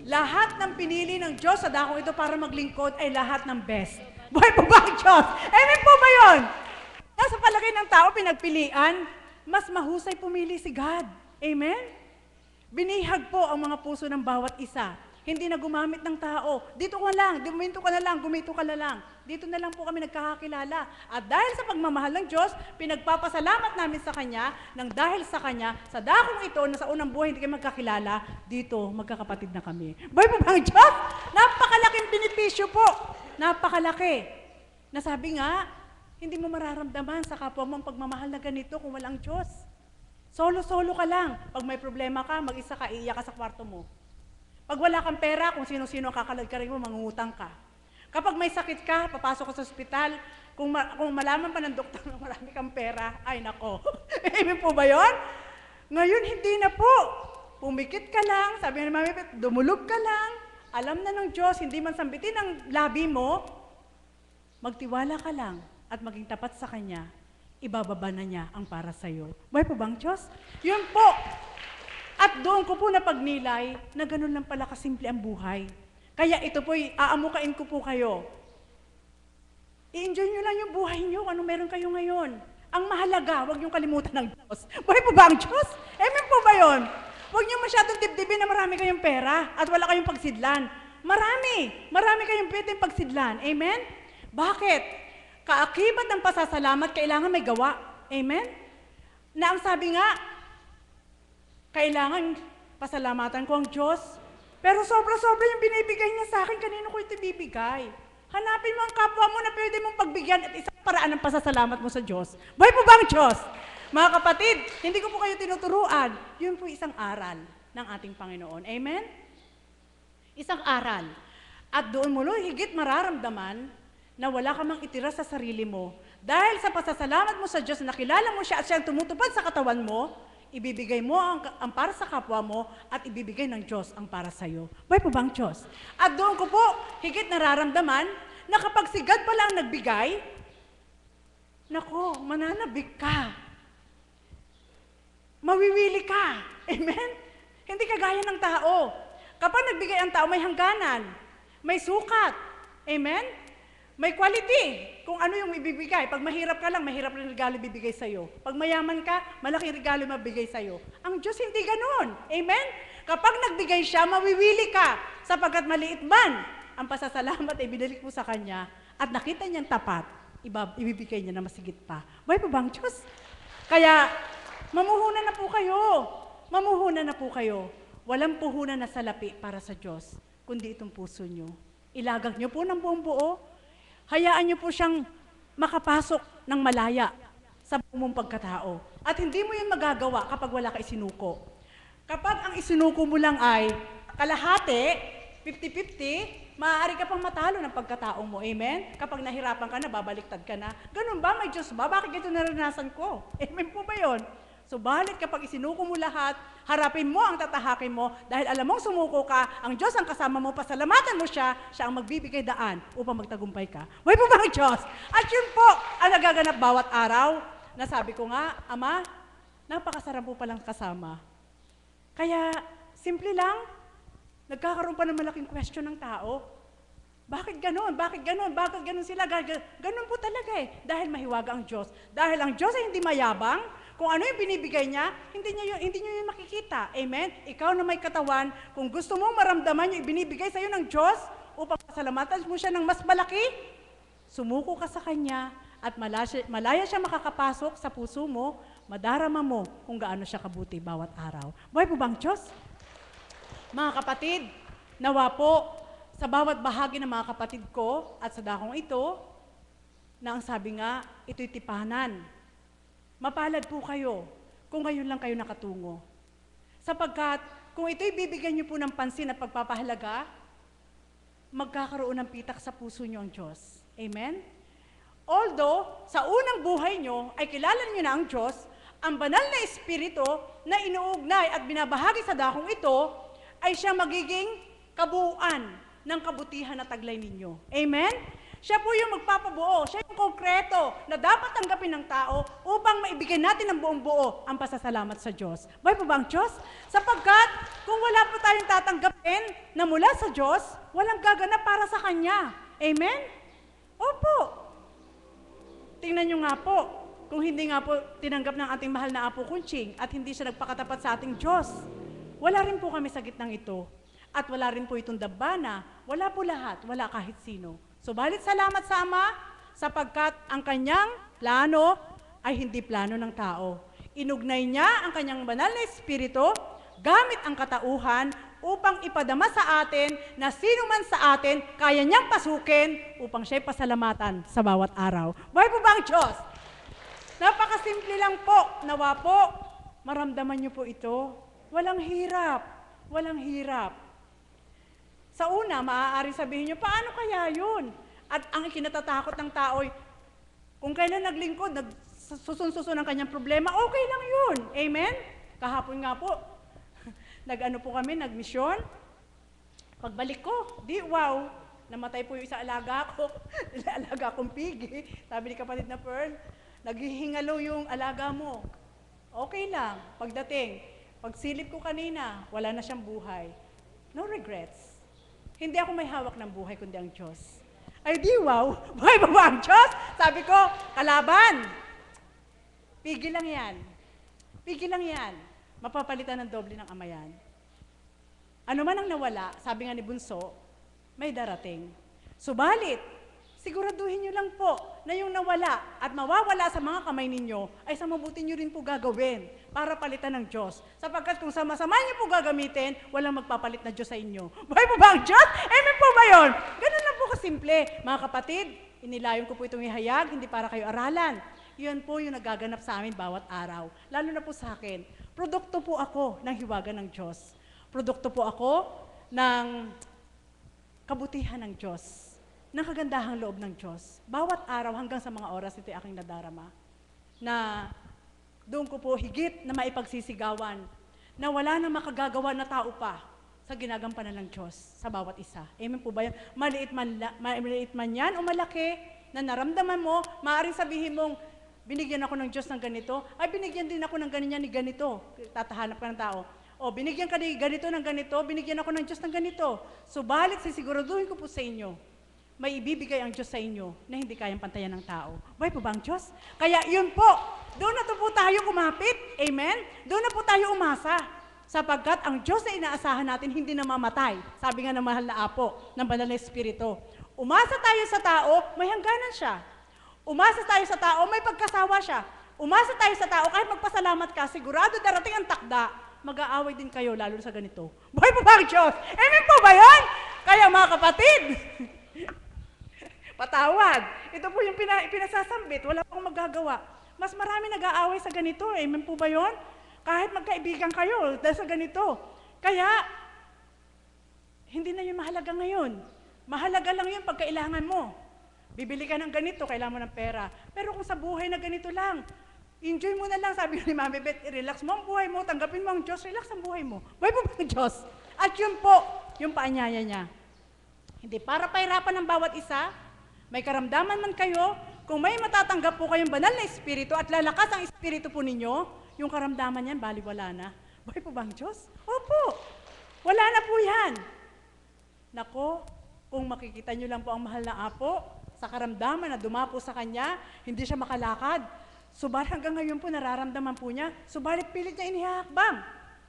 lahat ng pinili ng Diyos sa dakong ito para maglingkod ay lahat ng best. Buhay po ba ang Diyos? Amen po ba yun? Nasa palagay ng tao, pinagpilian, mas mahusay pumili si God. Amen? Binihag po ang mga puso ng bawat isa. Hindi na gumamit ng tao. Dito ka lang, guminto ka na lang, gumito ka na lang. Dito na lang po kami nagkakakilala. At dahil sa pagmamahal ng Diyos, pinagpapasalamat namin sa Kanya, nang dahil sa Kanya, sa dakong ito na sa unang buhay hindi kami magkakilala, dito magkakapatid na kami. Boy po ba ang Diyos? Napakalaking benepisyo po. Napakalaki. Nasabi nga, hindi mo mararamdaman sa kapwa mo ang pagmamahal na ganito kung walang Diyos. Solo-solo ka lang. Pag may problema ka, mag-isa ka, iiyak ka sa kwarto mo. Pag wala kang pera, kung sino-sino kakalad ka rin mo, mangungutang ka. Kapag may sakit ka, papasok ka sa ospital, kung, ma- kung malaman pa ng doktor na marami kang pera, ay nako. Amen po ba yon? Ngayon, hindi na po. Pumikit ka lang, sabi ni Mami dumulog ka lang. Alam na ng Diyos, hindi man sambitin ang labi mo, magtiwala ka lang at maging tapat sa Kanya. Ibababa na niya ang para sa iyo. Buhay po bang Diyos? Yun po. At doon ko po napagnilay na ganun lang pala kasimple ang buhay. Kaya ito po, aamukain ko po kayo. I-enjoy nyo lang yung buhay nyo, ano meron kayo ngayon. Ang mahalaga, huwag niyong kalimutan ng Diyos. Buhay po ba ang Diyos? Amen po ba yun? Huwag niyo masyadong dibdibin na marami kayong pera at wala kayong pagsidlan. Marami, marami kayong pwedeng pagsidlan. Amen? Bakit? Kaakibat ng pasasalamat, kailangan may gawa. Amen? Na ang sabi nga, kailangan pasalamatan ko ang Diyos. Pero sobra-sobra yung binibigay niya sa akin, kanino ko ito bibigay? Hanapin mo ang kapwa mo na pwede mong pagbigyan at isang paraan ng pasasalamat mo sa Diyos. Buhay po ba ang Diyos? Mga kapatid, hindi ko po kayo tinuturuan. Yun po isang aral ng ating Panginoon. Amen? Isang aral. At doon mo higit mararamdaman na wala ka mang itira sa sarili mo. Dahil sa pasasalamat mo sa Diyos, nakilala mo siya at siya ang tumutupad sa katawan mo, ibibigay mo ang, ang para sa kapwa mo at ibibigay ng Diyos ang para sa iyo. Buhay po ba Diyos? At doon ko po higit nararamdaman na kapag si God pala ang nagbigay, nako, mananabik ka. Mawiwili ka. Amen? Hindi kagaya ng tao. Kapag nagbigay ang tao, may hangganan, may sukat. Amen? May quality kung ano yung ibibigay. Pag mahirap ka lang, mahirap rin regalo ibibigay sa'yo. Pag mayaman ka, malaking regalo mabigay sa'yo. Ang Diyos hindi ganun. Amen? Kapag nagbigay siya, mawiwili ka sapagkat maliit man ang pasasalamat ay binalik mo sa Kanya at nakita niyang tapat, iba, ibibigay niya na masigit pa. Buhay po ba ang Diyos? Kaya, mamuhunan na po kayo. Mamuhunan na po kayo. Walang puhunan na salapi para sa Diyos, kundi itong puso niyo. Ilagak niyo po ng buong buo. Hayaan niyo po siyang makapasok ng malaya sa buong pagkatao. At hindi mo yun magagawa kapag wala ka isinuko. Kapag ang isinuko mo lang ay kalahati, 50-50, maaari ka pang matalo ng pagkatao mo. Amen? Kapag nahirapan ka na, babaliktad ka na. Ganun ba? May Diyos ba? Bakit ito naranasan ko? Amen po ba yun? Subalit kapag isinuko mo lahat, harapin mo ang tatahakin mo dahil alam mong sumuko ka, ang Diyos ang kasama mo, pasalamatan mo siya, siya ang magbibigay daan upang magtagumpay ka. Huwag po ba ang Diyos? At yun po ang nagaganap bawat araw. Nasabi ko nga, Ama, napakasarap po palang kasama. Kaya, simple lang, nagkakaroon pa ng malaking question ng tao. Bakit ganon? Bakit ganon? Bakit ganon sila? Ga- Ganon po talaga eh. Dahil mahiwaga ang Diyos. Dahil ang Diyos ay hindi mayabang, kung ano yung binibigay niya, hindi niya yun, hindi niyo yun makikita. Amen? Ikaw na may katawan, kung gusto mong maramdaman yung binibigay sa iyo ng Diyos, upang pasalamatan mo siya ng mas malaki, sumuko ka sa Kanya, at malaya, malaya siya makakapasok sa puso mo, madarama mo kung gaano siya kabuti bawat araw. Buhay po bang Diyos? Mga kapatid, nawa po sa bawat bahagi ng mga kapatid ko at sa dakong ito, na ang sabi nga, ito'y tipanan. Mapalad po kayo kung ngayon lang kayo nakatungo. Sapagkat kung ito'y bibigyan niyo po ng pansin at pagpapahalaga, magkakaroon ng pitak sa puso niyo ang Diyos. Amen? Although, sa unang buhay niyo ay kilala niyo na ang Diyos, ang banal na Espiritu na inuugnay at binabahagi sa dakong ito ay siya magiging kabuuan ng kabutihan na taglay ninyo. Amen? Siya po yung magpapabuo, siya yung konkreto na dapat tanggapin ng tao upang maibigay natin ng buong buo ang pasasalamat sa Diyos. Buhay po ba ang Diyos? Sapagkat kung wala po tayong tatanggapin na mula sa Diyos, walang gaganap para sa Kanya. Amen? Opo. Tingnan nyo nga po, kung hindi nga po tinanggap ng ating mahal na Apo Kunching at hindi siya nagpakatapat sa ating Diyos, wala rin po kami sa gitnang ito. At wala rin po itong dabana, wala po lahat, wala kahit sino. Subalit salamat sa Ama, sapagkat ang kanyang plano ay hindi plano ng tao. Inugnay niya ang kanyang banal na espiritu gamit ang katauhan upang ipadama sa atin na sino man sa atin kaya niyang pasukin upang siya'y pasalamatan sa bawat araw. Buhay po ba ang Diyos? Napakasimple lang po. Nawa po, maramdaman niyo po ito. Walang hirap. Walang hirap. Sa una, maaari sabihin niyo, paano kaya yun? At ang ikinatatakot ng tao ay, kung kailan naglingkod, nagsusun-susun ang kanyang problema, okay lang yun. Amen? Kahapon nga po, nag-ano po kami, nag-mission. Pagbalik ko, di wow, namatay po yung isa alaga ko. alaga kong pigi. Sabi ni kapatid na Pearl, naghihingalo yung alaga mo. Okay lang, pagdating. Pagsilip ko kanina, wala na siyang buhay. No regrets. Hindi ako may hawak ng buhay, kundi ang Diyos. Ay di wow, buhay ba ba ang Diyos? Sabi ko, kalaban. Pigil lang yan. Pigil lang yan. Mapapalitan ng doble ng ama yan. Ano man ang nawala, sabi nga ni Bunso, may darating. Subalit, siguraduhin nyo lang po na yung nawala at mawawala sa mga kamay ninyo ay sa mabuti nyo rin po gagawin para palitan ng Diyos. Sapagkat kung sama-sama nyo po gagamitin, walang magpapalit na Diyos sa inyo. Buhay po ba ang Diyos? Amen po ba yun? Ganun lang po kasimple. Mga kapatid, inilayon ko po itong ihayag, hindi para kayo aralan. Yun po yung nagaganap sa amin bawat araw. Lalo na po sa akin. Produkto po ako ng hiwaga ng Diyos. Produkto po ako ng kabutihan ng Diyos, ng kagandahang loob ng Diyos. Bawat araw hanggang sa mga oras ito aking nadarama na doon ko po higit na maipagsisigawan na wala na makagagawa na tao pa sa ginagampanan ng Diyos sa bawat isa. Amen po ba yan? Maliit man, maliit man yan o malaki na naramdaman mo, maaaring sabihin mong, binigyan ako ng Diyos ng ganito, ay binigyan din ako ng ganyan ni ganito. Tatahanap ka ng tao. O, binigyan ka ni ganito ng ganito, binigyan ako ng Diyos ng ganito. Subalit, sisiguraduhin ko po sa inyo, may ibibigay ang Diyos sa inyo na hindi kayang pantayan ng tao. Buhay po ba ang Diyos? Kaya yun po, doon na po tayo kumapit. Amen? Doon na po tayo umasa. Sapagkat ang Diyos na inaasahan natin hindi namamatay. Sabi nga ng mahal na apo ng banal na Espiritu. Umasa tayo sa tao, may hangganan siya. Umasa tayo sa tao, may pagkasawa siya. Umasa tayo sa tao, kahit magpasalamat ka, sigurado darating ang takda, mag-aaway din kayo, lalo sa ganito. Buhay po ba ang Diyos? Amen po ba yan? Kaya mga kapatid, patawad. Ito po yung pina, pinasasambit, wala akong magagawa. Mas marami nag-aaway sa ganito. Amen po ba yon? Kahit magkaibigan kayo dahil sa ganito. Kaya, hindi na yun mahalaga ngayon. Mahalaga lang yun pag kailangan mo. Bibili ka ng ganito, kailangan mo ng pera. Pero kung sa buhay na ganito lang, enjoy mo na lang, sabi ni Mami Beth, relax mo ang buhay mo, tanggapin mo ang Diyos, relax ang buhay mo. Buhay mo ang Diyos? At yun po, yung paanyaya niya. Hindi para pahirapan ng bawat isa, may karamdaman man kayo, kung may matatanggap po kayong banal na espiritu at lalakas ang espiritu po ninyo, yung karamdaman yan, baliwala na. Buhay po ba ang Diyos? Opo. Wala na po yan. Nako, kung makikita nyo lang po ang mahal na apo, sa karamdaman na dumapo sa kanya, hindi siya makalakad. Subalit hanggang ngayon po nararamdaman po niya, subalit pilit niya inihahakbang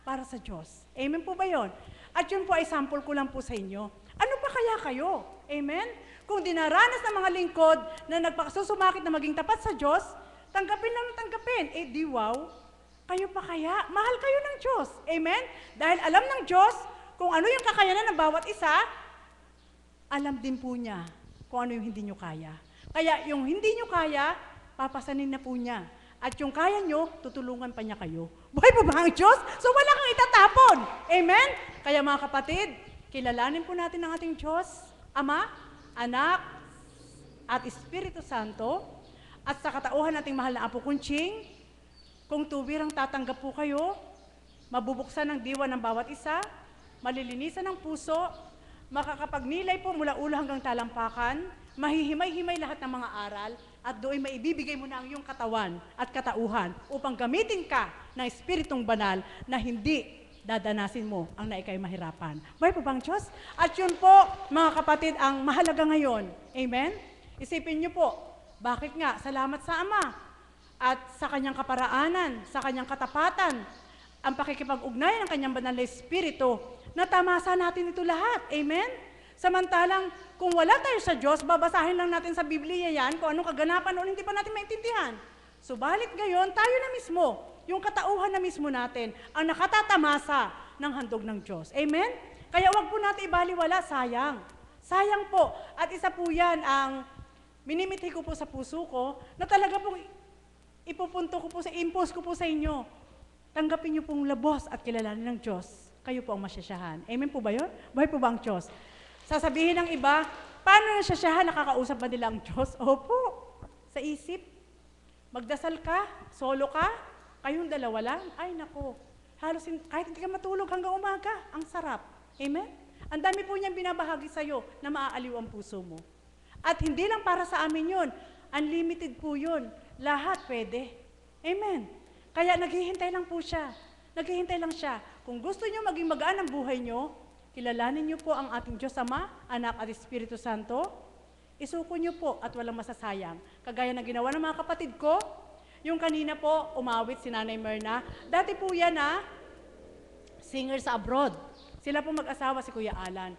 para sa Diyos. Amen po ba yon? At yun po ay sample ko lang po sa inyo. Ano pa kaya kayo? Amen? Kung dinaranas ng mga lingkod na nagpakasusumakit na maging tapat sa Diyos, tanggapin lang ng tanggapin. Eh di wow, kayo pa kaya? Mahal kayo ng Diyos. Amen? Dahil alam ng Diyos kung ano yung kakayanan ng bawat isa, alam din po niya kung ano yung hindi nyo kaya. Kaya yung hindi nyo kaya, papasanin na po niya. At yung kaya nyo, tutulungan pa niya kayo. Buhay po ba ang Diyos? So wala kang itatapon. Amen? Kaya mga kapatid, kilalanin po natin ang ating Diyos, Ama, Anak, at Espiritu Santo, at sa katauhan nating mahal na Apo Kunching, kung tuwirang tatanggap po kayo, mabubuksan ng diwa ng bawat isa, malilinisan ng puso, makakapagnilay po mula ulo hanggang talampakan, mahihimay-himay lahat ng mga aral, at doon maibibigay mo na ang iyong katawan at katauhan upang gamitin ka ng Espiritong Banal na hindi dadanasin mo ang naikay mahirapan. Buhay po bang Diyos? At yun po, mga kapatid, ang mahalaga ngayon. Amen? Isipin niyo po, bakit nga? Salamat sa Ama at sa kanyang kaparaanan, sa kanyang katapatan, ang pakikipag-ugnay ng kanyang banal na Espiritu, natamasa natin ito lahat. Amen? Samantalang, kung wala tayo sa Diyos, babasahin lang natin sa Biblia yan kung anong kaganapan noon, hindi pa natin maintindihan. Subalit ngayon, tayo na mismo, yung katauhan na mismo natin, ang nakatatamasa ng handog ng Diyos. Amen? Kaya wag po natin ibaliwala, sayang. Sayang po. At isa po yan ang minimithi ko po sa puso ko, na talaga pong ipupunto ko po sa, impose ko po sa inyo. Tanggapin niyo pong labos at kilalanin ng Diyos. Kayo po ang masyasyahan. Amen po ba yun? Buhay po ba ang Diyos? Sasabihin ng iba, paano nasyasyahan? Nakakausap ba nila ang Diyos? Opo, sa isip. Magdasal ka, solo ka, kayong dalawa lang, ay nako, Halos hin- kahit hindi ka matulog hanggang umaga, ang sarap. Amen? Ang dami po niyang binabahagi sa'yo na maaaliw ang puso mo. At hindi lang para sa amin yun. Unlimited po yun. Lahat pwede. Amen. Kaya naghihintay lang po siya. Naghihintay lang siya. Kung gusto niyo maging magaan ang buhay niyo, kilalanin niyo po ang ating Diyos Ama, Anak at Espiritu Santo, isuko niyo po at walang masasayang. Kagaya ng ginawa ng mga kapatid ko, yung kanina po, umawit si Nanay Myrna. Dati po yan ah, singer sa abroad. Sila po mag-asawa si Kuya Alan.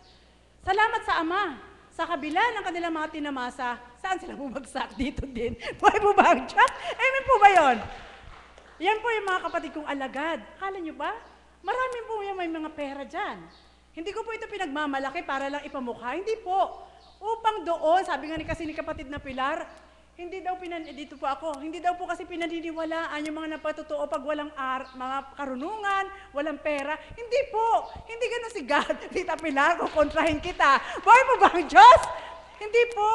Salamat sa Ama. Sa kabila ng kanilang mga tinamasa, saan sila bumagsak? Dito din. Buhay po ba ang Diyos? Amen po ba yon? Yan po yung mga kapatid kong alagad. Kala nyo ba? Marami po yung may mga pera dyan. Hindi ko po ito pinagmamalaki para lang ipamukha. Hindi po. Upang doon, sabi nga ni kasi ni kapatid na Pilar, hindi daw pinan eh, dito po ako, hindi daw po kasi pinaniniwalaan yung mga napatotoo pag walang ar, mga karunungan, walang pera. Hindi po. Hindi ganun si God. Tita Pilar, kukontrahin kita. Boy mo ba ang Diyos? Hindi po.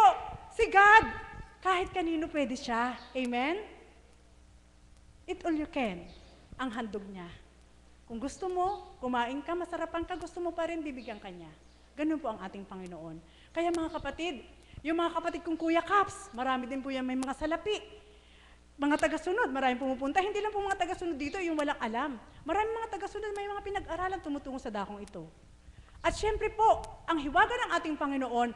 Si God, kahit kanino pwede siya. Amen? It all you can. Ang handog niya. Kung gusto mo, kumain ka, masarapan ka, gusto mo pa rin, bibigyan ka niya. Ganun po ang ating Panginoon. Kaya mga kapatid, yung mga kapatid kong Kuya Caps, marami din po yan may mga salapi. Mga taga-sunod, maraming pumupunta. Hindi lang po mga taga-sunod dito, yung walang alam. Maraming mga taga-sunod, may mga pinag-aralan tumutungo sa dakong ito. At syempre po, ang hiwaga ng ating Panginoon,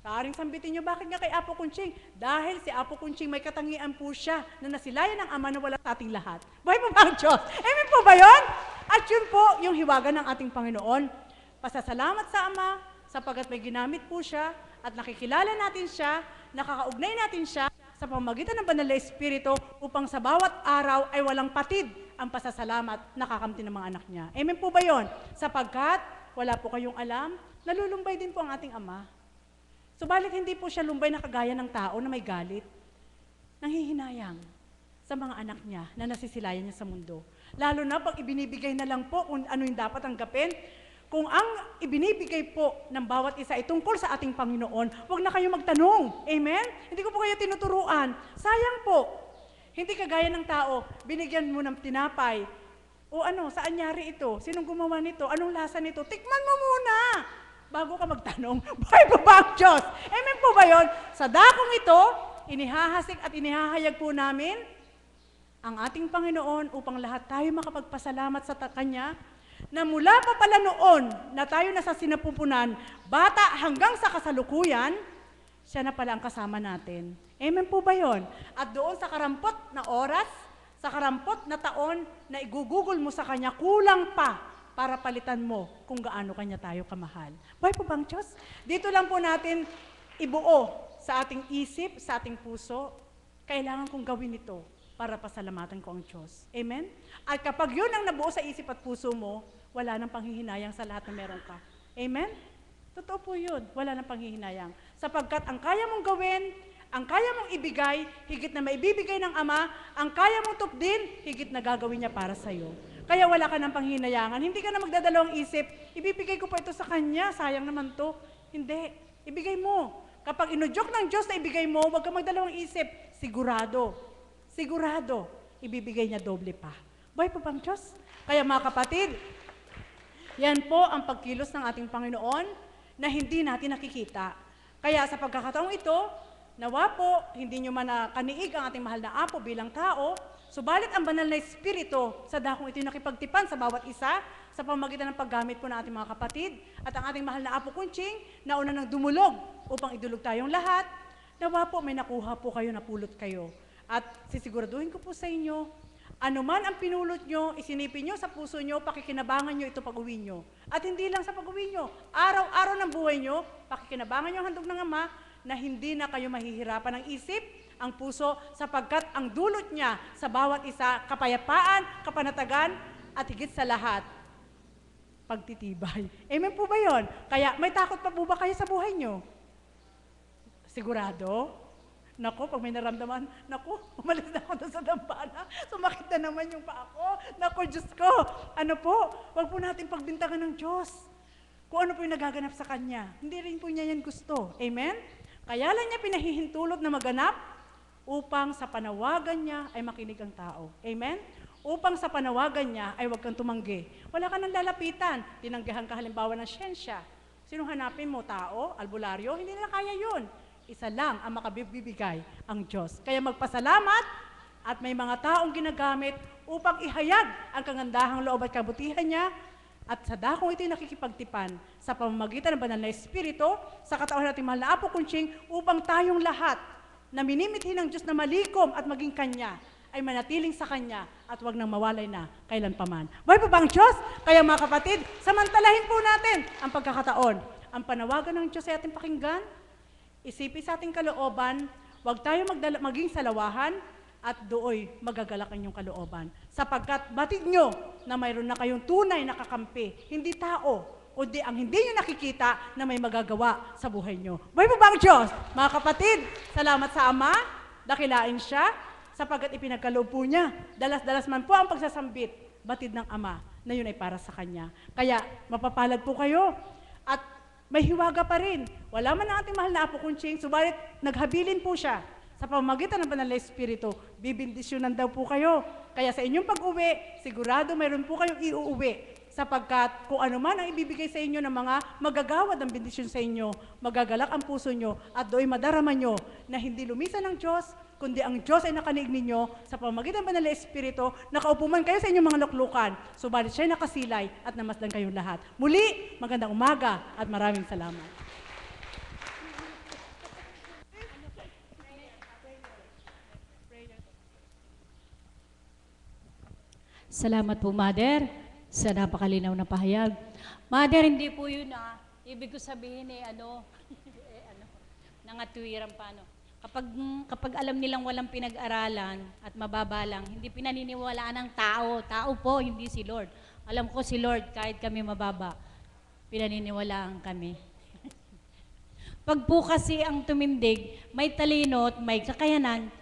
Taaring sambitin niyo, bakit nga kay Apo Kunching? Dahil si Apo Kunching may katangian po siya na nasilayan ng Ama na wala sa ating lahat. Buhay po ba ang Diyos? Amen po ba yun? At yun po yung hiwaga ng ating Panginoon. Pasasalamat sa Ama sapagkat may ginamit po siya at nakikilala natin siya, nakakaugnay natin siya sa pamagitan ng Banal na Espiritu upang sa bawat araw ay walang patid ang pasasalamat nakakamti ng mga anak niya. Amen po ba yon? Sapagkat wala po kayong alam, nalulumbay din po ang ating Ama. Subalit hindi po siya lumbay na kagaya ng tao na may galit. Nanghihinayang sa mga anak niya na nasisilayan niya sa mundo. Lalo na pag ibinibigay na lang po kung ano yung dapat tanggapin. Kung ang ibinibigay po ng bawat isa ay tungkol sa ating Panginoon, huwag na kayo magtanong. Amen? Hindi ko po kayo tinuturuan. Sayang po. Hindi kagaya ng tao, binigyan mo ng tinapay. O ano, saan nyari ito? Sinong gumawa nito? Anong lasa nito? Tikman mo muna! bago ka magtanong, po ba ang Diyos? Amen po ba yon? Sa dakong ito, inihahasik at inihahayag po namin ang ating Panginoon upang lahat tayo makapagpasalamat sa Kanya na mula pa pala noon na tayo nasa sinapupunan, bata hanggang sa kasalukuyan, siya na pala ang kasama natin. Amen po ba yon? At doon sa karampot na oras, sa karampot na taon na igugugol mo sa Kanya, kulang pa para palitan mo kung gaano kanya tayo kamahal. Buhay po bang Diyos? Dito lang po natin ibuo sa ating isip, sa ating puso, kailangan kong gawin ito para pasalamatan ko ang Diyos. Amen? At kapag yun ang nabuo sa isip at puso mo, wala nang panghihinayang sa lahat na meron ka. Amen? Totoo po yun. Wala nang panghihinayang. Sapagkat ang kaya mong gawin, ang kaya mong ibigay, higit na maibibigay ng Ama, ang kaya mong tupdin, higit na gagawin niya para sa'yo. Kaya wala ka ng panghinayangan. Hindi ka na magdadalawang isip, ibibigay ko pa ito sa Kanya, sayang naman to. Hindi. Ibigay mo. Kapag inudyok ng Diyos na ibigay mo, huwag ka magdalawang isip. Sigurado. Sigurado. Ibibigay niya doble pa. Buhay pa bang Diyos? Kaya mga kapatid, yan po ang pagkilos ng ating Panginoon na hindi natin nakikita. Kaya sa pagkakataong ito, nawa po, hindi nyo man nakaniig ang ating mahal na Apo bilang tao, subalit ang banal na Espiritu sa dakong ito nakipagtipan sa bawat isa sa pamagitan ng paggamit po ng ating mga kapatid at ang ating mahal na Apo Kunching na una nang dumulog upang idulog tayong lahat, nawa po may nakuha po kayo, napulot kayo. At sisiguraduhin ko po sa inyo, ano man ang pinulot nyo, isinipin nyo sa puso nyo, pakikinabangan nyo ito pag-uwi nyo. At hindi lang sa pag-uwi nyo, araw-araw ng buhay nyo, pakikinabangan nyo ang handog ng Ama na hindi na kayo mahihirapan ng isip, ang puso, sapagkat ang dulot niya sa bawat isa, kapayapaan, kapanatagan, at higit sa lahat, pagtitibay. Amen po ba yon? Kaya may takot pa po ba kayo sa buhay nyo? Sigurado? Nako, pag may naramdaman, nako, umalis na ako sa dambana. Sumakit na naman yung paa ko. Nako, Diyos ko. Ano po? Huwag po natin pagbintangan ng Diyos. Kung ano po yung nagaganap sa Kanya. Hindi rin po niya yan gusto. Amen? Kaya lang niya pinahihintulot na maganap upang sa panawagan niya ay makinig ang tao. Amen? upang sa panawagan niya ay huwag kang tumanggi. Wala ka nang lalapitan. Tinanggihan ka halimbawa ng siyensya. Sino hanapin mo? Tao? Albularyo? Hindi nila kaya yun. Isa lang ang makabibigay, ang Diyos. Kaya magpasalamat at may mga taong ginagamit upang ihayag ang kagandahang loob at kabutihan niya at sa dakong ito'y nakikipagtipan sa pamamagitan ng banal na Espiritu sa katawan nating mahal na Apo Kunching upang tayong lahat na minimithi ng Diyos na malikom at maging Kanya ay manatiling sa Kanya at wag nang mawalay na kailanpaman. Buhay pa ba ang Diyos? Kaya mga kapatid, samantalahin po natin ang pagkakataon. Ang panawagan ng Diyos ay ating pakinggan, isipin sa ating kalooban, huwag tayo magdala, maging salawahan, at dooy magagalak ang inyong kalooban. Sapagkat batid nyo na mayroon na kayong tunay na kakampi, hindi tao, kundi ang hindi nyo nakikita na may magagawa sa buhay nyo. Buhay po ba Diyos? Mga kapatid, salamat sa Ama, dakilain siya, sapagkat ipinagkaloob po niya. Dalas-dalas man po ang pagsasambit, batid ng Ama, na yun ay para sa Kanya. Kaya mapapalad po kayo. At may hiwaga pa rin. Wala man ang ating mahal na Apo Kunching, subalit naghabilin po siya sa pamamagitan ng banal na Espiritu, bibindisyonan daw po kayo. Kaya sa inyong pag-uwi, sigurado mayroon po kayong iuuwi sapagkat kung ano man ang ibibigay sa inyo ng mga magagawad ng bendisyon sa inyo, magagalak ang puso nyo at do'y madarama nyo na hindi lumisan ng Diyos, kundi ang Diyos ay nakanig ninyo sa pamamagitan ng banal na Espiritu, nakaupo man kayo sa inyong mga luklukan, subalit siya'y nakasilay at namasdan kayong lahat. Muli, magandang umaga at maraming salamat. Salamat po, Mother, sa napakalinaw na pahayag. Mother, hindi po yun ah. Ibig ko sabihin eh, ano, eh, ano nangatwiran pa, ano. Kapag, kapag alam nilang walang pinag-aralan at mababa lang, hindi pinaniniwalaan ng tao. Tao po, hindi si Lord. Alam ko si Lord, kahit kami mababa, pinaniniwalaan kami. Pag po kasi ang tumindig, may talino at may kakayanan,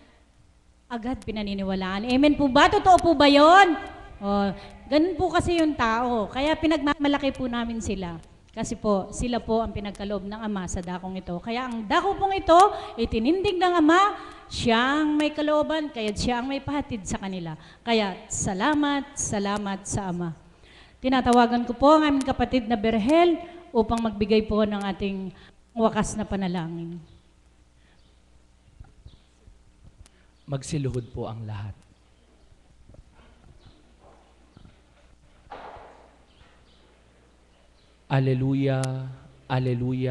agad pinaniniwalaan. Amen po ba? Totoo po ba yon? Oh, ganun po kasi yung tao. Kaya pinagmamalaki po namin sila. Kasi po, sila po ang pinagkaloob ng Ama sa dakong ito. Kaya ang dako pong ito, itinindig ng Ama, siyang may kalooban, kaya siya ang may pahatid sa kanila. Kaya salamat, salamat sa Ama. Tinatawagan ko po ang aming kapatid na Berhel upang magbigay po ng ating wakas na panalangin. Magsiluhod po ang lahat. Aleluya, aleluya.